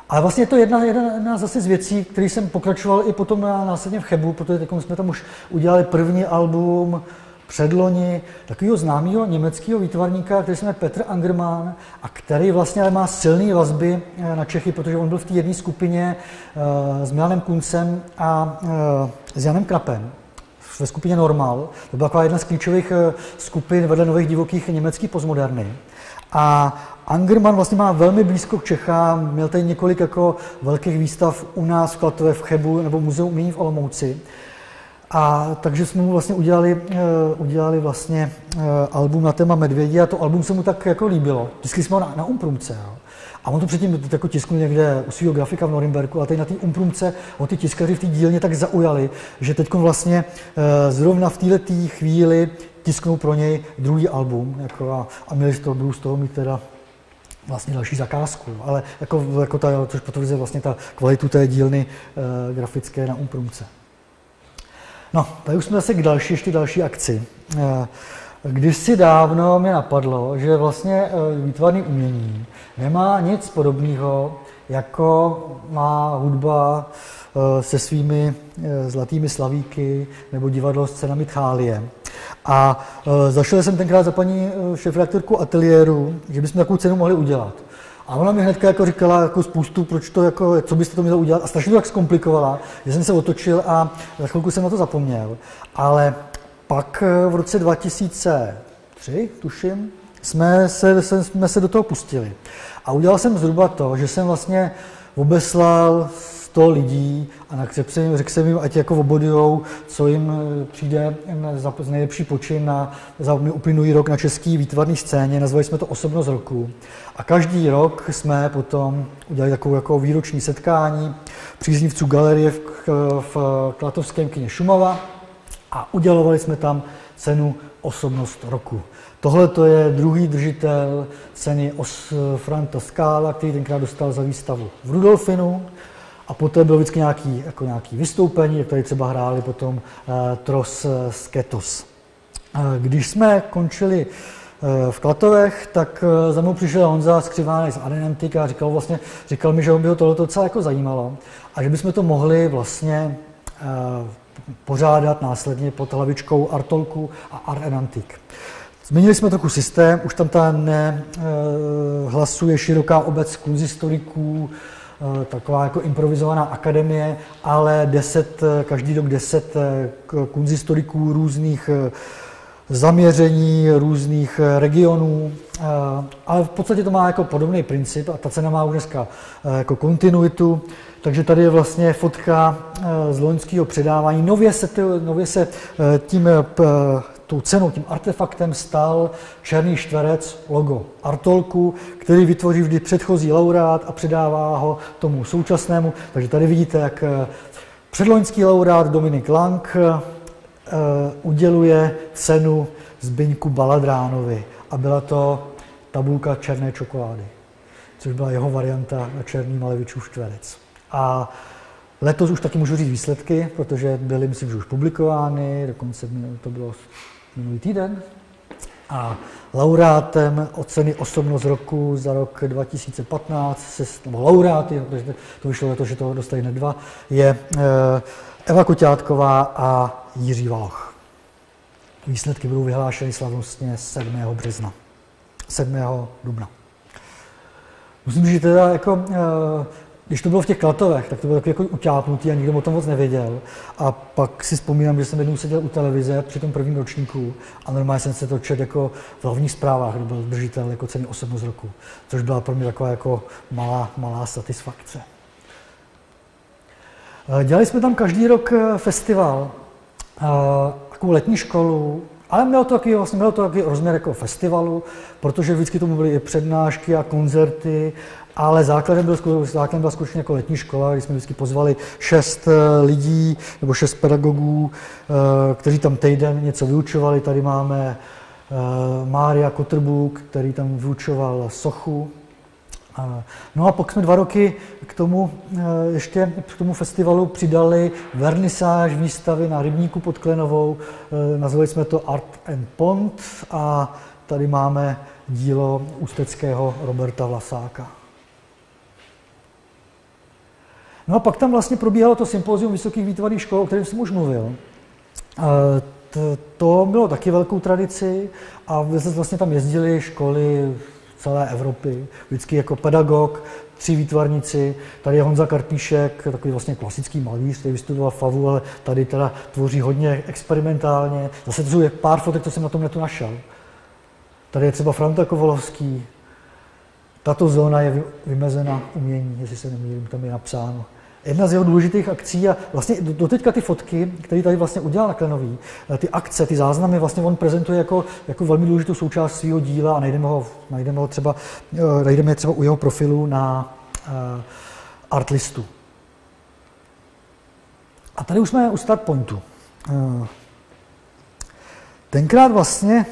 Ale vlastně je to jedna, jedna zase z věcí, které jsem pokračoval i potom na, následně v Chebu, protože teď jsme tam už udělali první album předloni takového známého německého výtvarníka, který se jmenuje Petr Angermann a který vlastně ale má silné vazby eh, na Čechy, protože on byl v té jedné skupině uh, s Milanem Kuncem a uh, s Janem Krapem ve skupině Normal. To byla jedna z klíčových skupin vedle nových divokých německých postmoderny. A Angerman vlastně má velmi blízko k Čechám, měl tady několik jako velkých výstav u nás v Klatově, v Chebu nebo Muzeu umění v Olomouci. A takže jsme mu vlastně udělali, uh, udělali vlastně uh, album na téma Medvědi a to album se mu tak jako líbilo. Tiskli jsme ho na, na Umprumce. Jo. A on to předtím jako tisknul někde u svého grafika v Norimberku a teď na té Umprumce ho ty tiskaři v té dílně tak zaujali, že teď vlastně uh, zrovna v této chvíli tisknou pro něj druhý album jako a, a měli z toho, z toho mít teda vlastně další zakázku, ale jako, jako ta, což potvrzuje vlastně ta kvalitu té dílny uh, grafické na Umprumce. No, tady už jsme zase k další, ještě další akci. Eh, když si dávno mě napadlo, že vlastně eh, výtvarný umění nemá nic podobného, jako má hudba se svými zlatými slavíky nebo divadlo s cenami Tchálie. A zašel jsem tenkrát za paní šefredaktorku ateliéru, že bychom takovou cenu mohli udělat. A ona mi hnedka jako říkala jako spoustu, proč to, jako, co byste to mělo udělat. A strašně to tak zkomplikovala, že jsem se otočil a za chvilku jsem na to zapomněl. Ale pak eh, v roce 2003, tuším, jsme se, jsme se do toho pustili. A udělal jsem zhruba to, že jsem vlastně obeslal 100 lidí a na jsem, řekl jsem jim, ať jako obodujou, co jim eh, přijde za nejlepší počin na, za uplynulý rok na český výtvarný scéně. Nazvali jsme to Osobnost roku. A každý rok jsme potom udělali takovou jako výroční setkání příznivců galerie v, v Klatovském kině Šumava a udělovali jsme tam cenu Osobnost roku. Tohle to je druhý držitel ceny Os Franta Skála, který tenkrát dostal za výstavu v Rudolfinu. A poté bylo vždycky nějaký, jako nějaký vystoupení, jak tady třeba hráli potom uh, Tros z Ketos. Uh, když jsme končili uh, v Klatovech, tak uh, za mnou přišel Honza Skřivánek z Adenantik a říkal, vlastně, říkal mi, že on by ho tohle docela jako zajímalo a že bychom to mohli vlastně uh, pořádat následně pod hlavičkou Artolku a Arenantik. Změnili jsme trochu systém, už tam ta nehlasuje široká obec kunzistoriků, Eh, taková jako improvizovaná akademie, ale deset, eh, každý rok deset eh, kunzistoriků různých zaměření různých regionů, ale v podstatě to má jako podobný princip a ta cena má už dneska jako kontinuitu, takže tady je vlastně fotka z loňského předávání. Nově se, nově se tím tou cenou, tím artefaktem stal černý čtverec logo Artolku, který vytvoří vždy předchozí laureát a předává ho tomu současnému. Takže tady vidíte, jak eh, předloňský laureát Dominik Lang eh, uděluje cenu Zbyňku Baladránovi a byla to tabulka černé čokolády, což byla jeho varianta na černý Malevičův čtverec. A Letos už taky můžu říct výsledky, protože byly, myslím, že už publikovány, dokonce to bylo minulý týden. A laureátem ceny Osobnost roku za rok 2015, se, nebo laureáty, protože to vyšlo to, že to dostali hned dva, je eh, Eva Koťátková a Jiří Valoch. Výsledky budou vyhlášeny slavnostně 7. března, 7. dubna. Musím říct, že teda jako eh, když to bylo v těch klatovech, tak to bylo takový jako utápnutý a nikdo o tom moc nevěděl. A pak si vzpomínám, že jsem jednou seděl u televize při tom prvním ročníku a normálně jsem se to četl jako v hlavních zprávách, kdo byl držitel jako ceny osobnost roku, což byla pro mě taková jako malá, malá satisfakce. Eh, dělali jsme tam každý rok eh, festival, eh, takovou letní školu, ale mělo to taky, vlastně mělo to taky rozměr jako festivalu, protože vždycky tomu byly i přednášky a koncerty ale základem, byl, základem byla skutečně jako letní škola, kdy jsme vždycky pozvali šest eh, lidí nebo šest pedagogů, eh, kteří tam týden něco vyučovali. Tady máme eh, Mária Kotrbu, který tam vyučoval sochu. No a pak jsme dva roky k tomu ještě k tomu festivalu přidali vernisáž výstavy na Rybníku pod Klenovou. Nazvali jsme to Art and Pond a tady máme dílo ústeckého Roberta Vlasáka. No a pak tam vlastně probíhalo to sympózium vysokých výtvarných škol, o kterém jsem už mluvil. to bylo taky velkou tradici a vlastně tam jezdili školy celé Evropy, vždycky jako pedagog, tři výtvarníci, tady je Honza Karpíšek, takový vlastně klasický malíř, který vystudoval FAVu, ale tady teda tvoří hodně experimentálně. Zase to jsou pár fotek, co jsem na tom netu našel. Tady je třeba Franta Kovolovský. Tato zóna je vymezena umění, jestli se nemýlím, tam je napsáno. Jedna z jeho důležitých akcí a vlastně doteďka ty fotky, které tady vlastně udělal Klenový, eh, ty akce, ty záznamy vlastně on prezentuje jako, jako velmi důležitou součást svého díla a najdeme ho, najdeme ho třeba, eh, najdeme je třeba u jeho profilu na uh, artlistu. A tady už jsme u start pointu. Uh, tenkrát vlastně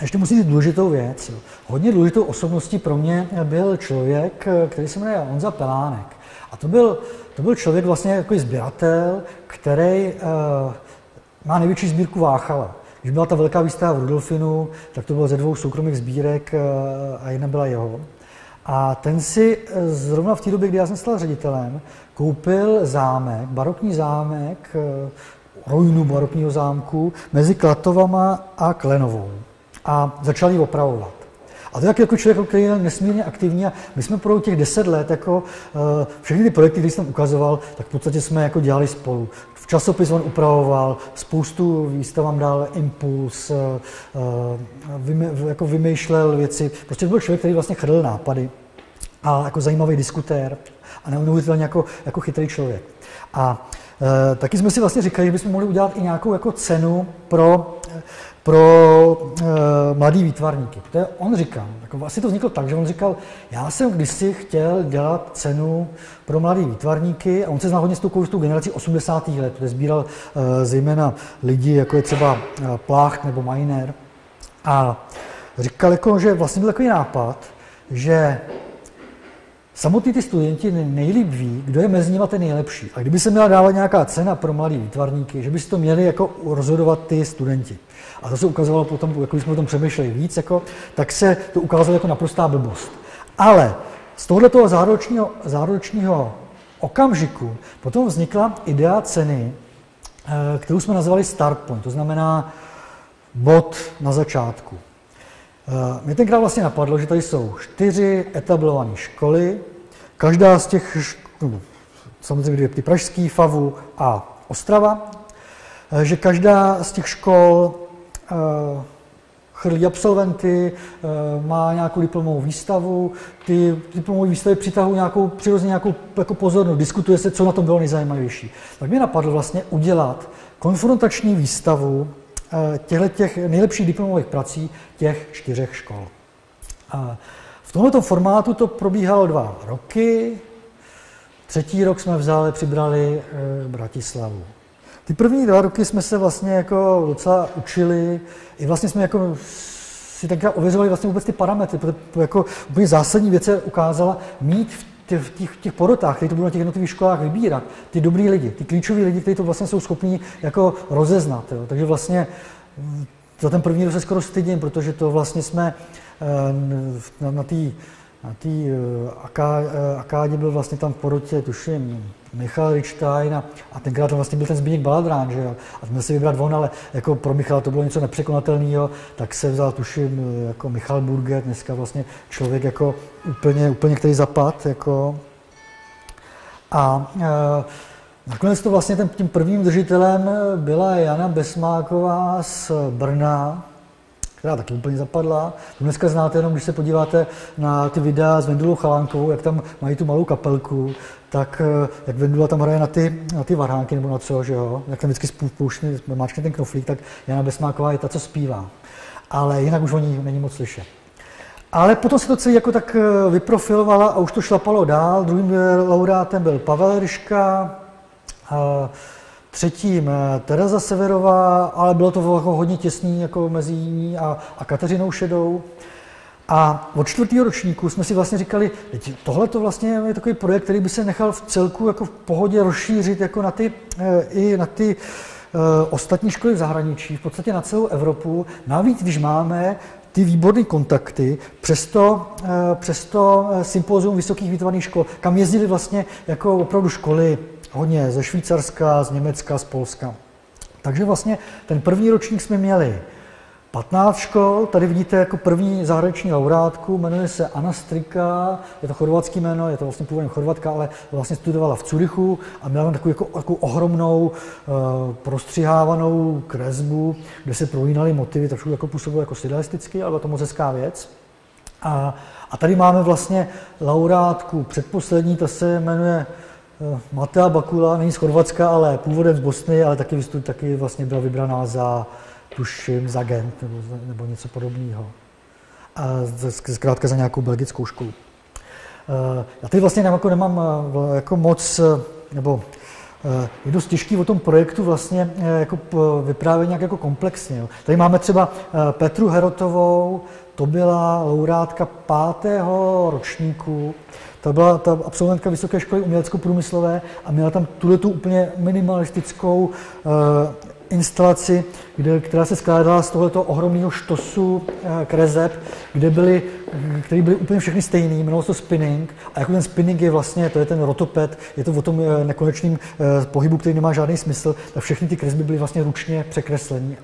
ještě musím říct důležitou věc. Hodně důležitou osobností pro mě byl člověk, který se jmenuje Honza Pelánek. A to byl, to byl člověk vlastně jako sběratel, který uh, má největší sbírku Váchala. Když byla ta velká výstava v Rudolfinu, tak to bylo ze dvou soukromých sbírek uh, a jedna byla jeho. A ten si eh, zrovna v té době, kdy já jsem stal ředitelem, koupil zámek, barokní zámek, ruinu barokního zámku mezi Klatovama a Klenovou. A začal ji opravovat. A to je jako člověk, který je nesmírně aktivní a my jsme pro těch deset let jako uh, všechny ty projekty, které jsem ukazoval, tak v podstatě jsme jako dělali spolu. V časopis on upravoval, spoustu výstavám dal impuls, uh, vyme, jako vymýšlel věci. Prostě to byl člověk, který vlastně chrlil nápady a jako zajímavý diskutér a neuvěřitelně jako, jako chytrý člověk. A taky jsme si vlastně říkali, že bychom mohli udělat i nějakou jako cenu pro pro e, mladý výtvarníky. To je, on říkal, jako asi to vzniklo tak, že on říkal, já jsem kdysi chtěl dělat cenu pro mladý výtvarníky a on se zná hodně s tou, tou generací 80. let, kde sbíral e, zejména lidi, jako je třeba e, Plach nebo Miner. A říkal, jako, že vlastně byl takový nápad, že Samotní ty studenti nejlíp ví, kdo je mezi nimi ten nejlepší. A kdyby se měla dávat nějaká cena pro mladý výtvarníky, že by si to měli jako rozhodovat ty studenti. A to se ukazovalo potom, když jsme o tom přemýšleli víc, jako, tak se to ukázalo jako naprostá blbost. Ale z tohoto záročního, záročního okamžiku potom vznikla idea ceny, eh, kterou jsme nazvali start point, to znamená bod na začátku. Eh, mě tenkrát vlastně napadlo, že tady jsou čtyři etablované školy, každá z těch, no, samozřejmě dvě ty pražský, FAVu a Ostrava, eh, že každá z těch škol Eh, chrlí absolventy, má nějakou diplomovou výstavu, ty diplomové výstavy přitahují nějakou, přirozeně nějakou jako pozornost, diskutuje se, co na tom bylo nejzajímavější. Tak mě napadlo vlastně udělat konfrontační výstavu těchto těch nejlepších diplomových prací těch čtyřech škol. A v tomto formátu to probíhalo dva roky. Třetí rok jsme vzali, přibrali Bratislavu. Ty první dva roky jsme se vlastně jako docela učili, i vlastně jsme jako si tenkrát ověřovali vlastně vůbec ty parametry, protože jako úplně zásadní věc se ukázala mít v těch, v těch, těch porotách, které to budou na těch jednotlivých školách vybírat, ty dobrý lidi, ty klíčoví lidi, kteří to vlastně jsou schopní jako rozeznat. Jo. Takže vlastně mm, za ten první rok se skoro stydím, protože to vlastně jsme eh, na, na té na té uh, akádě byl vlastně tam v porotě, tuším, Michal Richstein a, a tenkrát to vlastně byl ten Zbigněk Baladrán, že jo. A měl si vybrat on, ale jako pro Michala to bylo něco nepřekonatelného, tak se vzal, tuším, jako Michal Burger, dneska vlastně člověk jako úplně, úplně který zapad, jako. A e, nakonec to vlastně ten, tím prvním držitelem byla Jana Besmáková z Brna, která taky úplně zapadla. To dneska znáte jenom, když se podíváte na ty videa s Vendulou Chalánkovou, jak tam mají tu malou kapelku, tak eh, jak Vendula tam hraje na ty, na ty varhánky nebo na co, že jo, jak tam vždycky spoušně, máčkne ten knoflík, tak Jana Besmáková je ta, co zpívá. Ale jinak už o ní není moc slyšet. Ale potom se to celé jako tak eh, vyprofilovala a už to šlapalo dál. Druhým eh, laureátem byl Pavel Ryška, třetím Tereza Severová, ale bylo to jako hodně těsný jako mezi ní a, a Kateřinou Šedou. A od čtvrtého ročníku jsme si vlastně říkali, tohle to vlastně je takový projekt, který by se nechal v celku jako v pohodě rozšířit jako na ty, eh, i na ty uh, ostatní školy v zahraničí, v podstatě na celou Evropu. Navíc, když máme ty výborné kontakty přes to, uh, přes to sympózium vysokých výtvarných škol, kam jezdili vlastně jako opravdu školy hodně ze Švýcarska, z Německa, z Polska. Takže vlastně ten první ročník jsme měli 15 škol, tady vidíte jako první zahraniční laureátku, jmenuje se Anna Strika, je to chorvatský jméno, je to vlastně původně chorvatka, ale vlastně studovala v Curychu a měla tam takovou jako, jako ohromnou uh, prostřihávanou kresbu, kde se prolínaly motivy, trošku jako působilo jako stylisticky, ale to moc hezká věc. A, a tady máme vlastně laureátku předposlední, ta se jmenuje Matea Bakula, není z Chorvatska, ale původem z Bosny, ale taky, taky vlastně byla vybraná za tuším za Gent nebo, nebo něco podobného. A zkrátka za nějakou belgickou školu. Eh, já teď vlastně jako nemám eh, jako moc, eh, nebo je dost těžký o tom projektu vlastně jako vyprávět nějak jako komplexně. Tady máme třeba Petru Herotovou, to byla laureátka pátého ročníku, ta byla ta absolventka Vysoké školy umělecko-průmyslové a měla tam tuhle tu úplně minimalistickou instalaci, kde, která se skládala z tohoto ohromného štosu eh, kreseb, kde byly, které byly úplně všechny stejné, jmenovalo se to spinning. A jako ten spinning je vlastně, to je ten rotoped, je to o tom eh, nekonečným eh, pohybu, který nemá žádný smysl, tak všechny ty kresby byly vlastně ručně překreslené.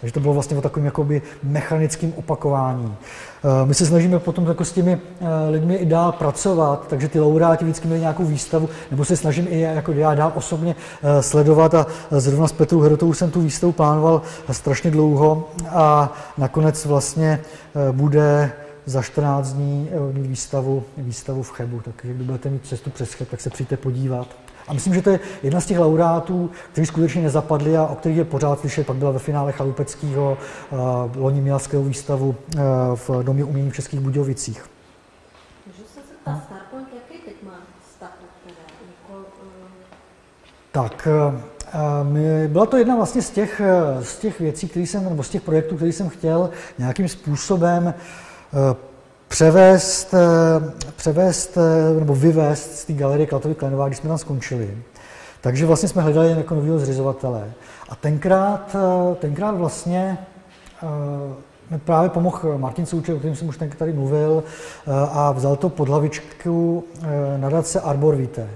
Takže to bylo vlastně o takovým jakoby mechanickým opakování. My se snažíme potom jako s těmi lidmi i dál pracovat, takže ty laureáti vždycky měli nějakou výstavu, nebo se snažím i jako já dál osobně sledovat a zrovna s Petrou Herotou jsem tu výstavu plánoval strašně dlouho a nakonec vlastně bude za 14 dní výstavu, výstavu v Chebu, takže kdo budete mít cestu přes Cheb, tak se přijďte podívat. A myslím, že to je jedna z těch laureátů, kteří skutečně nezapadli a o kterých je pořád slyšet. Pak byla ve finále Chalupeckého, loni měla skvělou výstavu v Domě umění v Českých Budějovicích. Můžu se zeptat, Starpoint, jaký teď má statut? Jako, tak, byla to jedna vlastně z těch, z těch věcí, které jsem, nebo z těch projektů, který jsem chtěl nějakým způsobem převést, eh, převést eh, nebo vyvést z té galerie Klatovy Klenová, když jsme tam skončili. Takže vlastně jsme hledali jako nového zřizovatele. A tenkrát, eh, tenkrát vlastně mi právě pomohl Martin Souček, o kterém jsem už tady mluvil, a vzal to pod hlavičku nadace Arbor Vitae.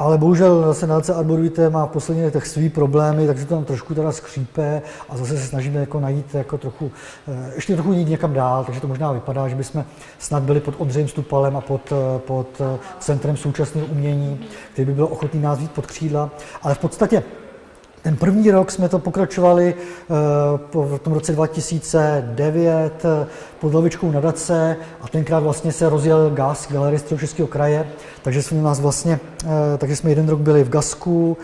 Ale bohužel zase nadace Arborvité má posledních letech svý problémy, takže to tam trošku teda skřípe a zase se snažíme jako najít jako trochu, eh, ještě trochu jít někam dál, takže to možná vypadá, že bychom snad byli pod Ondřejem Stupalem a pod, eh, pod eh, Centrem současného umění, který by byl ochotný nás víc pod křídla. Ale v podstatě ten první rok jsme to pokračovali v tom roce 2009 pod hlavičkou nadace a tenkrát vlastně se rozjel GAS, Galerie Českého kraje, takže jsme nás vlastně, takže jsme jeden rok byli v GASku,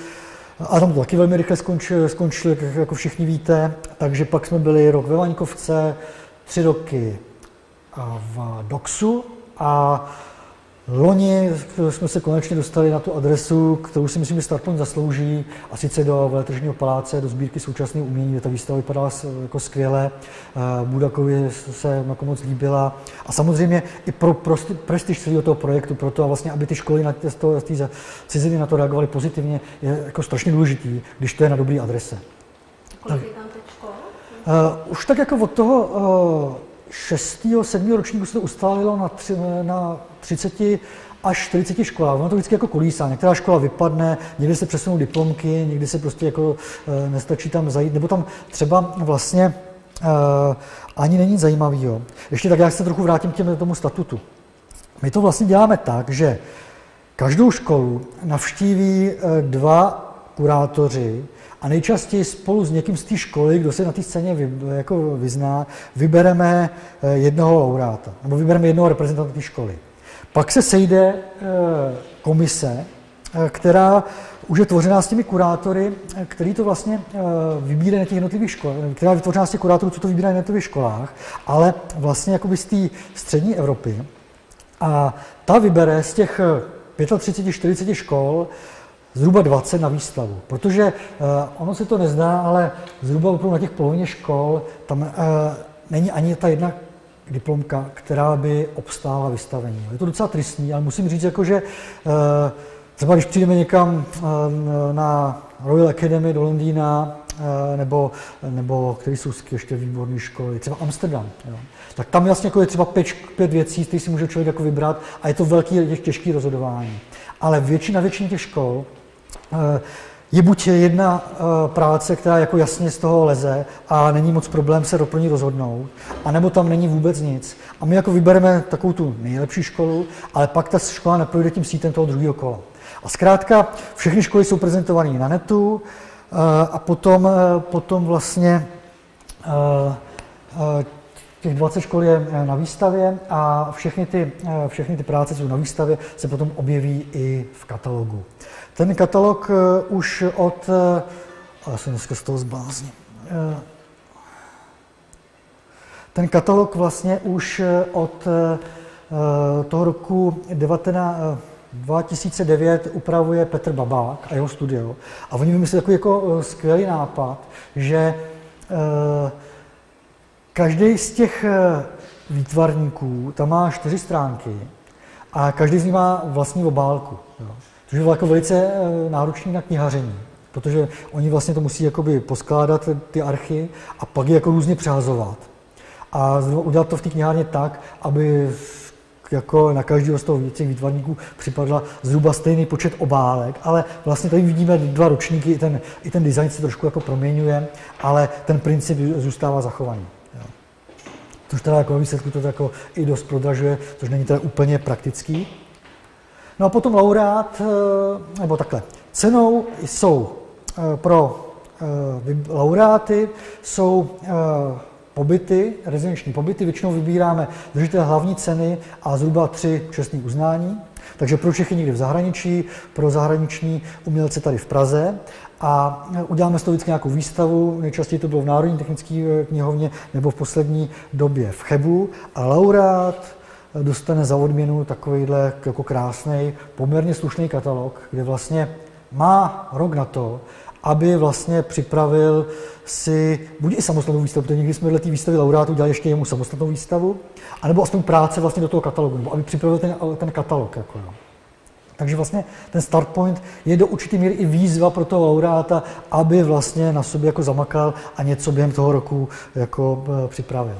a tam to taky velmi rychle skončili, skončili, jako všichni víte, takže pak jsme byli rok ve Vaňkovce, tři roky v DOXu a Loni jsme se konečně dostali na tu adresu, kterou si myslím, že Starpoint zaslouží, a sice do Veletržního paláce, do sbírky současného umění, kde ta výstava vypadala jako skvěle. Eh, Budakovi se jako moc líbila. A samozřejmě i pro prestiž celého toho projektu, pro to, a vlastně, aby ty školy na té ciziny na to reagovaly pozitivně, je jako strašně důležitý, když to je na dobré adrese. Kolik je tam teď škol? Uh, už tak jako od toho uh, 6. 7. ročníku se to ustálilo na, tři, na 30 až 40 školách. Ono to vždycky jako kolísá. Některá škola vypadne, někdy se přesunou diplomky, někdy se prostě jako e, nestačí tam zajít, nebo tam třeba vlastně e, ani není zajímavý. Ještě tak já se trochu vrátím k těm, tomu statutu. My to vlastně děláme tak, že každou školu navštíví e, dva kurátoři, a nejčastěji spolu s někým z té školy, kdo se na té scéně vy, jako vyzná, vybereme jednoho laureáta, nebo vybereme jednoho reprezentanta té školy. Pak se sejde eh, komise, eh, která už je tvořená s těmi kurátory, eh, který to vlastně vybírají na těch jednotlivých školách, která je vytvořená z těch kurátorů, co to vybírají na jednotlivých školách, ale vlastně jakoby z té střední Evropy. A ta vybere z těch 35-40 škol zhruba 20 na výstavu. Protože ono se to nezná, ale zhruba opravdu na těch polovině škol tam není ani ta jedna diplomka, která by obstála vystavení. Je to docela tristní, ale musím říct, jako, že eh, třeba když přijdeme někam eh, na Royal Academy do Londýna, nebo, nebo který jsou ještě výborné školy, třeba Amsterdam, jo. tak tam jasně jako je třeba pět, pět věcí, z kterých si může člověk jako vybrat a je to velký, těžký rozhodování. Ale většina, většina těch škol je buď jedna uh, práce, která jako jasně z toho leze a není moc problém se pro ní rozhodnout, anebo tam není vůbec nic. A my jako vybereme takovou tu nejlepší školu, ale pak ta škola neprojde tím sítem toho druhého kola. A zkrátka všechny školy jsou prezentované na netu uh, a potom, uh, potom vlastně těch 20 škol je na výstavě a všechny ty, všechny ty práce, co jsou na výstavě, se potom objeví i v katalogu. Ten katalog eh, už od... Eh, já jsem dneska z toho zblázním. Eh, ten katalog vlastně už od toho roku 19, 2009 upravuje Petr Babák a jeho studio. A oni vymysleli takový jako skvělý nápad, že každý z těch výtvarníků tam má čtyři stránky a každý z nich má vlastní obálku. Jo. Což bylo jako velice eh, náročné na knihaření, protože oni vlastně to musí jakoby poskládat ty archy a pak je jako různě přehazovat. A udělat to v té knihárně tak, aby jako na každého z toho těch výtvarníků připadla zhruba stejný počet obálek, ale vlastně tady vidíme dva ročníky, i ten, i ten design se trošku jako proměňuje, ale ten princip zůstává zachovaný. Což teda jako výsledku to jako i dost prodražuje, což není teda úplně praktický. No a potom laureát, eh, nebo takhle, cenou jsou eh, pro eh, laureáty jsou pobyty, rezidenční pobyty, většinou vybíráme držitel hlavní ceny a zhruba tři čestní uznání. Takže pro Čechy někde v zahraničí, pro zahraniční umělce tady v Praze. A uděláme z toho vždycky nějakou výstavu, nejčastěji to bylo v Národní technické knihovně nebo v poslední době v Chebu. A laureát dostane za odměnu takovýhle jako krásný, poměrně slušný katalog, kde vlastně má rok na to, aby vlastně připravil si buď i samostatnou výstavu, protože někdy jsme té výstavy laureátů dělali ještě jemu samostatnou výstavu, anebo aspoň práce vlastně do toho katalogu, nebo aby připravil ten, ten katalog. Jako, jo. Takže vlastně ten start point je do určité míry i výzva pro toho laureáta, aby vlastně na sobě jako zamakal a něco během toho roku jako e, připravil.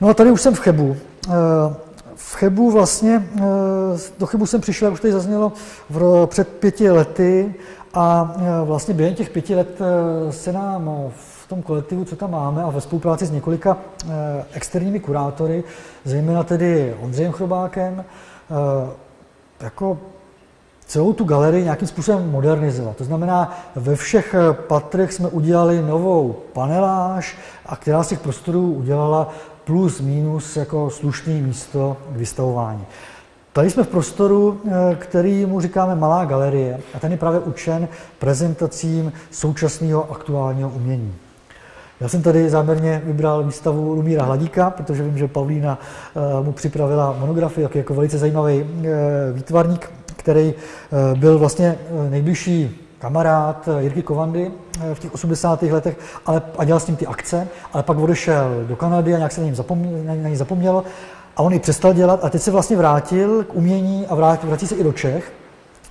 No a tady už jsem v Chebu. V Chebu vlastně, eh, do Chebu jsem přišel, jak už tady zaznělo, v, před pěti lety a eh, vlastně během těch pěti let eh, se nám v tom kolektivu, co tam máme a ve spolupráci s několika externími kurátory, zejména tedy Ondřejem Chrobákem, jako celou tu galerii nějakým způsobem modernizovat. To znamená, ve všech patrech jsme udělali novou paneláž, a která z těch prostorů udělala plus minus jako slušné místo k vystavování. Tady jsme v prostoru, eh, který mu říkáme Malá galerie a ten je právě učen prezentacím současného aktuálního umění. Já jsem tady záměrně vybral výstavu Lumíra Hladíka, protože vím, že Pavlína eh, mu připravila monografii, jako, velice zajímavý eh, výtvarník, který byl vlastně nejbližší kamarád Jirky Kovandy eh, v těch 80. letech ale, a dělal s ním ty akce, ale pak odešel do Kanady a nějak se na, něj zapomněl, na něj zapomnělo a on ji přestal dělat a teď se vlastně vrátil k umění a vrátil, vrací se i do Čech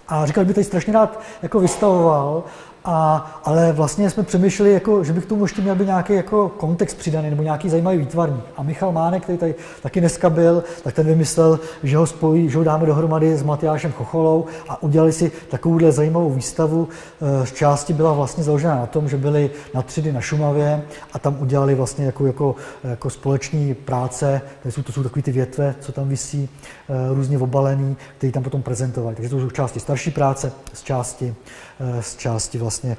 a říkal, že by tady strašně rád jako vystavoval a, ale vlastně jsme přemýšleli, jako, že bych tomu ještě měl být nějaký jako kontext přidaný nebo nějaký zajímavý výtvarník. A Michal Mánek, který tady taky dneska byl, tak ten vymyslel, že ho spojí, že ho dáme dohromady s Matyášem Chocholou a udělali si takovouhle zajímavou výstavu. Eh, z části byla vlastně založena na tom, že byli na třídy na Šumavě a tam udělali vlastně jako, jako, jako společní práce. To jsou, to jsou takové ty větve, co tam visí, eh, různě obalený, které tam potom prezentovali. Takže to jsou části starší práce, z části Eh, z části vlastně eh,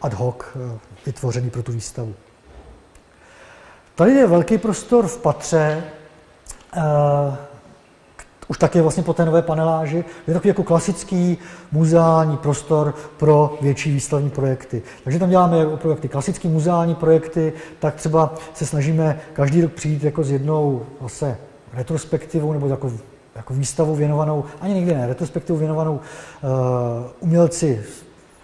ad hoc eh, vytvořený pro tu výstavu. Tady je velký prostor v patře, už taky vlastně po té nové paneláži, je takový jako klasický muzeální prostor pro větší výstavní projekty. Takže tam děláme projekty, klasické muzeální projekty, tak třeba se snažíme každý rok přijít jako s jednou zase retrospektivou nebo jako jako výstavu věnovanou, ani nikdy ne, retrospektivu věnovanou uh, umělci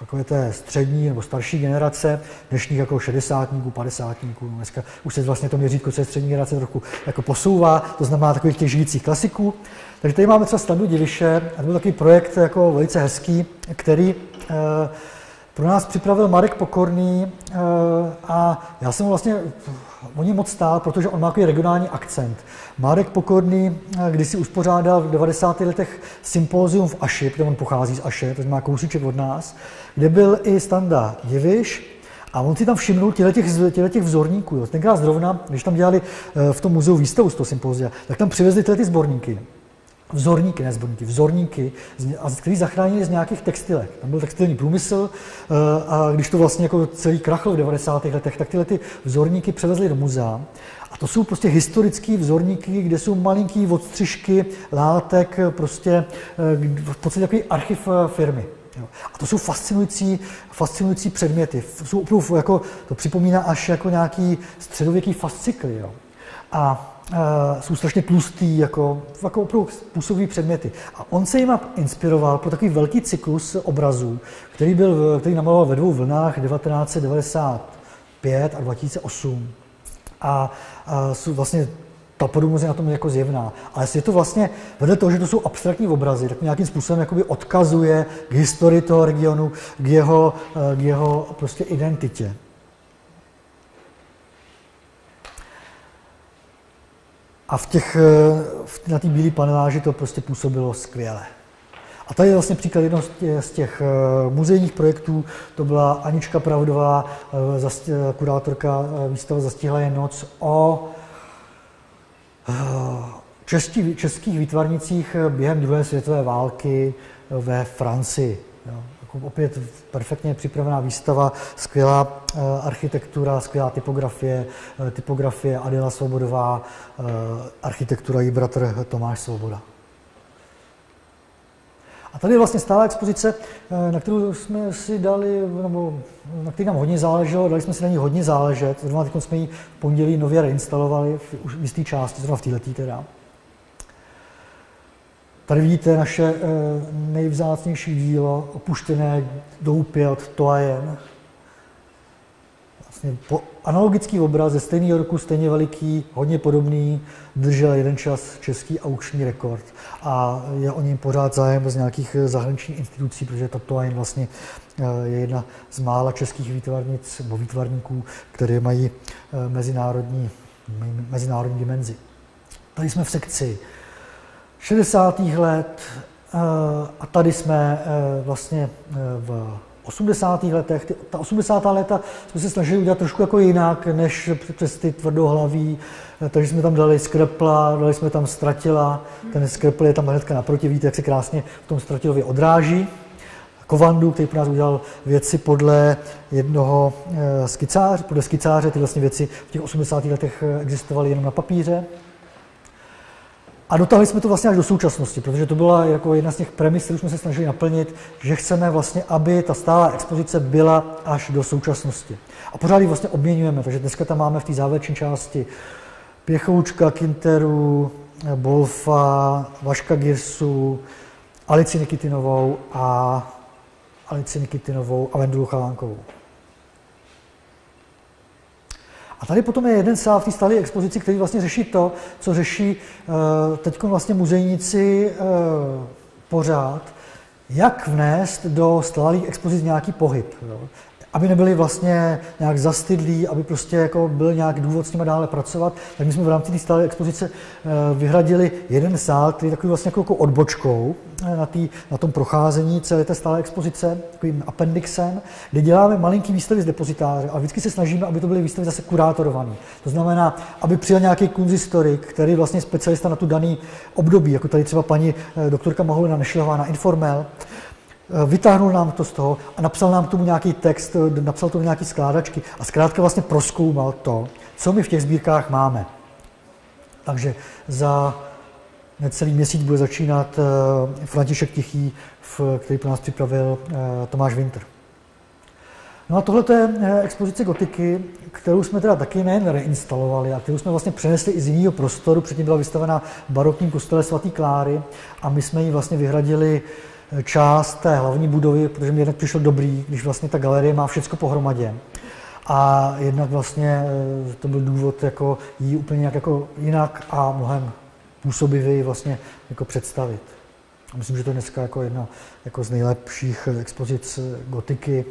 takové té střední nebo starší generace, dnešních jako šedesátníků, padesátníků. No dneska už se vlastně to měřítko, je střední generace, trochu jako posouvá, to znamená takových těch žijících klasiků. Takže tady máme třeba Standu Diviše, a to byl takový projekt jako velice hezký, který uh, pro nás připravil Marek Pokorný a já jsem vlastně o něm moc stál, protože on má takový regionální akcent. Marek Pokorný když si uspořádal v 90. letech sympózium v Aši, protože on pochází z Aše, to má kousíček od nás, kde byl i Standa Diviš, a on si tam všimnul těle těch, těle těch vzorníků. Jo. Tenkrát zrovna, když tam dělali eh, v tom muzeu výstavu z toho sympózia, tak tam přivezli tyhle ty sborníky. Vzorníky, ne zborníky, vzorníky, který zachránili z nějakých textilek. Tam byl textilní průmysl eh, a když to vlastně jako celý krachl v 90. letech, tak tyhle ty vzorníky převezli do muzea. A to jsou prostě historické vzorníky, kde jsou malinký odstřižky látek, prostě eh, v podstatě takový archiv firmy. A to jsou fascinující, fascinující předměty. Jsou opravdu, jako, to připomíná až jako nějaký středověký fascikly. Jo. A Uh, jsou strašně tlustý, jako, jako opravdu působí předměty. A on se jim inspiroval pro takový velký cyklus obrazů, který, byl, který namaloval ve dvou vlnách 1995 a 2008. A, a jsou vlastně ta podobnost je na tom jako zjevná. Ale je to vlastně, vedle toho, že to jsou abstraktní obrazy, tak nějakým způsobem jakoby odkazuje k historii toho regionu, k jeho, eh, k jeho prostě identitě. A v těch, eh, na té bílé paneláži to prostě působilo skvěle. A tady je vlastně příklad jednoho z těch eh, muzejních projektů, to byla Anička Pravdová, kurátorka výstava Zastihla je noc o český, českých výtvarnicích během druhé světové války ve Francii. Jo. Jako opět perfektně připravená výstava, skvělá eh, architektura, skvělá typografie, eh, typografie Adela Svobodová, eh, architektura její bratr Tomáš Svoboda. A tady je vlastně stála expozice, na kterou jsme si dali, nebo na který nám hodně záleželo, dali jsme si na ní hodně záležet. Zrovna teď jsme ji v pondělí nově reinstalovali v, jisté části, zrovna v této teda. Tady vidíte naše eh, nejvzácnější dílo, opuštěné doupě od Toajen. Vlastně po, analogický obraz ze stejného roku, stejně veliký, hodně podobný, držel jeden čas český aukční rekord. A je o něm pořád zájem z nějakých zahraničních institucí, protože ta Toajen vlastně eh, je jedna z mála českých výtvarnic nebo výtvarníků, které mají eh, mezinárodní, mezinárodní dimenzi. Tady jsme v sekci 60. let eh, a tady jsme eh, vlastně eh, v 80. letech. Ta 80. léta jsme se snažili udělat trošku jako jinak, než přes ty tvrdohlaví, takže jsme tam dali skrpla, dali jsme tam ztratila, ten skrpl je tam hnedka naproti, víte, jak se krásně v tom ztratilově odráží. Kovandu, který pro nás udělal věci podle jednoho skicáře, podle skicáře, ty vlastně věci v těch 80. letech existovaly jenom na papíře. A dotáhli jsme to vlastně až do současnosti, protože to byla jako jedna z těch premis, kterou jsme se snažili naplnit, že chceme vlastně, aby ta stálá expozice byla až do současnosti. A pořád ji vlastně obměňujeme, takže dneska tam máme v té závěrečné části Pěchoučka, Kinteru, Bolfa, Vaška Girsu, Alici Nikitinovou a Alici Nikitinovou a Vendulu Chalánkovou. A tady potom je jeden sál v té stálé expozici, který vlastně řeší to, co řeší uh, teď vlastně muzejníci uh, pořád, jak vnést do stálých expozic nějaký pohyb. Jo aby nebyli vlastně nějak zastydlí, aby prostě jako byl nějak důvod s nimi dále pracovat, tak my jsme v rámci té stále expozice eh, vyhradili jeden sál, který je takový vlastně jako, jako odbočkou eh, na, tý, na tom procházení celé té stále expozice, takovým appendixem, kde děláme malinký výstavy z depozitáře a vždycky se snažíme, aby to byly výstavy zase kurátorované. To znamená, aby přijel nějaký kunzistorik, který vlastně specialista na tu daný období, jako tady třeba paní eh, doktorka Maholina Nešlehová na Informel, vytáhnul nám to z toho a napsal nám tomu nějaký text, eh, napsal to nějaký skládačky a zkrátka vlastně proskoumal to, co my v těch sbírkách máme. Takže za necelý měsíc bude začínat eh, František Tichý, který pro nás připravil Tomáš Winter. No a tohle je expozice gotiky, kterou jsme teda taky nejen reinstalovali a kterou jsme vlastně přenesli i z jiného prostoru. Předtím byla vystavena barokním kostele svatý Kláry a my jsme ji vlastně vyhradili část té hlavní budovy, protože mi jednak přišlo dobrý, když vlastně ta galerie má všechno pohromadě. A jednak vlastně eh, to byl důvod jako jí úplně nějak jako jinak a mnohem působivěji vlastně jako představit. Myslím, že to je dneska jako jedna jako z nejlepších expozic gotiky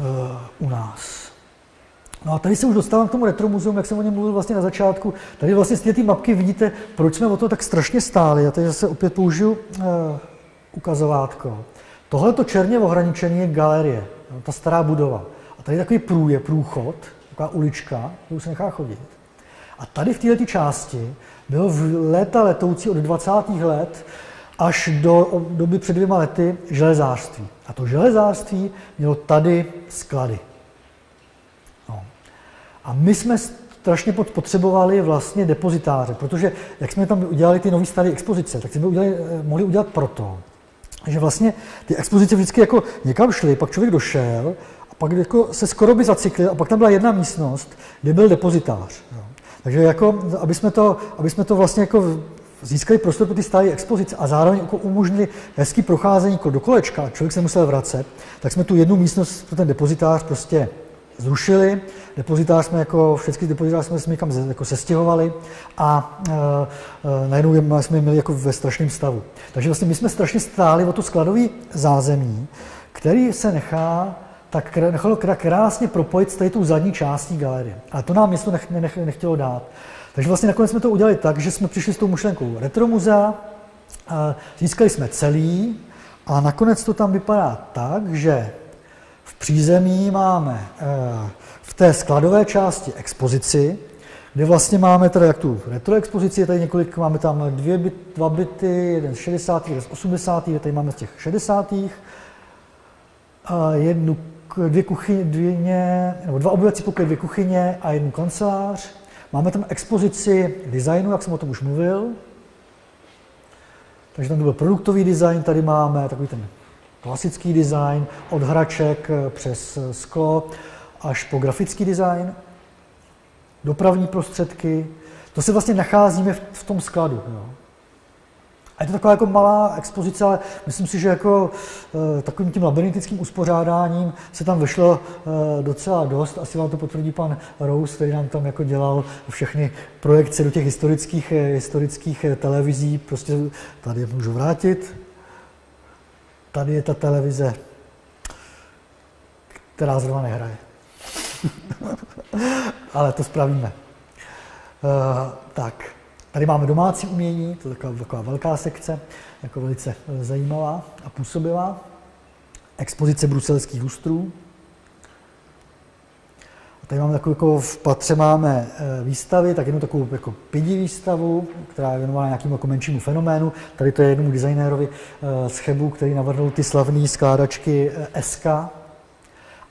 uh, u nás. No a tady se už dostávám k tomu retro muzeum, jak jsem o něm mluvil vlastně na začátku. Tady vlastně z té mapky vidíte, proč jsme o to tak strašně stáli. Já tady zase opět použiju uh, ukazovátko. Tohle to černě ohraničené je galerie, ta stará budova. A tady je takový průje, průchod, taková ulička, už se nechá chodit. A tady v této části bylo v léta letoucí od 20. let až do doby před dvěma lety železářství. A to železářství mělo tady sklady. No. A my jsme strašně potřebovali vlastně depozitáře, protože jak jsme tam udělali ty nové staré expozice, tak jsme udělali, eh, mohli udělat proto, že vlastně ty expozice vždycky jako někam šly, pak člověk došel a pak jako se skoro by zacyklil a pak tam byla jedna místnost, kde byl depozitář. Jo. Takže jako, aby jsme to, aby jsme to vlastně jako získali prostor pro ty stále expozice a zároveň jako umožnili hezký procházení do kolečka, člověk se musel vracet, tak jsme tu jednu místnost pro ten depozitář prostě zrušili. Depozitář jsme jako, všechny depozitář jsme, jsme jako sestěhovali a e, e, najednou jsme je měli jako ve strašném stavu. Takže vlastně my jsme strašně stáli o to skladový zázemí, který se nechá tak nechalo krásně propojit s tady tou zadní částí galerie. A to nám město nech, nech, nechtělo dát. Takže vlastně nakonec jsme to udělali tak, že jsme přišli s tou myšlenkou retromuzea, získali jsme celý a nakonec to tam vypadá tak, že v přízemí máme eh, v té skladové části expozici, kde vlastně máme teda jak tu retroexpozici, je tady několik, máme tam dvě byt, dva byty, jeden z 60. jeden z 80. tady máme z těch 60. A jednu, dvě kuchyně, nebo dva obyvací pokoje, dvě kuchyně a jednu kancelář. Máme tam expozici designu, jak jsem o tom už mluvil. Takže tam byl produktový design, tady máme takový ten klasický design, od hraček přes sklo až po grafický design, dopravní prostředky. To se vlastně nacházíme v, tom skladu. Jo. A je to taková jako malá expozice, ale myslím si, že jako e, takovým tím labyrintickým uspořádáním se tam vešlo e, docela dost. Asi vám to potvrdí pan Rose, který nám tam jako dělal všechny projekce do těch historických, historických televizí. Prostě tady můžu vrátit. Tady je ta televize, která zrovna nehraje. ale to spravíme. E, tak. Tady máme domácí umění, to je taková, taková velká sekce, jako velice eh, zajímavá a působivá. Expozice bruselských lustrů. Tady máme takovou, jako v patře máme eh, výstavy, tak jednu takovou jako pidi výstavu, která je věnována nějakému jako menšímu fenoménu. Tady to je jednomu designérovi eh, z Chebu, který navrhnul ty slavné skládačky SK,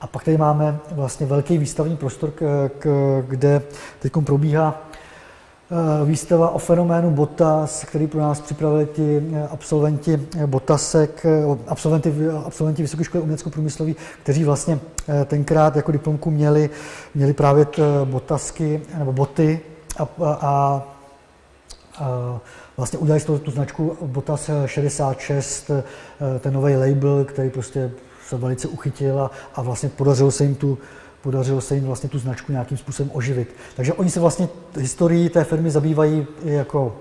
a pak tady máme vlastně velký výstavní prostor, kde teď probíhá výstava o fenoménu Botas, který pro nás připravili ti eh, absolventi eh, Botasek, absolventi, absolventi Vysoké školy umělecko-průmyslové, kteří vlastně tenkrát jako diplomku měli, měli právě botasky nebo boty a, a, a vlastně udělali z toho tu značku Botas 66, ten nový label, který prostě se velice uchytil a, a vlastně podařilo se jim tu podařilo se jim vlastně tu značku nějakým způsobem oživit. Takže oni se vlastně historií té firmy zabývají jako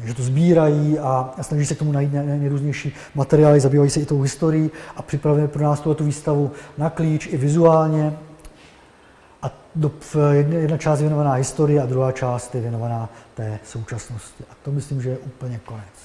eh, že to sbírají a snaží se k tomu najít nejrůznější materiály, zabývají se i tou historií a připravili pro nás tu výstavu na klíč i vizuálně. A do, jedna část je věnovaná historii a druhá část je věnovaná té současnosti. A to myslím, že je úplně konec.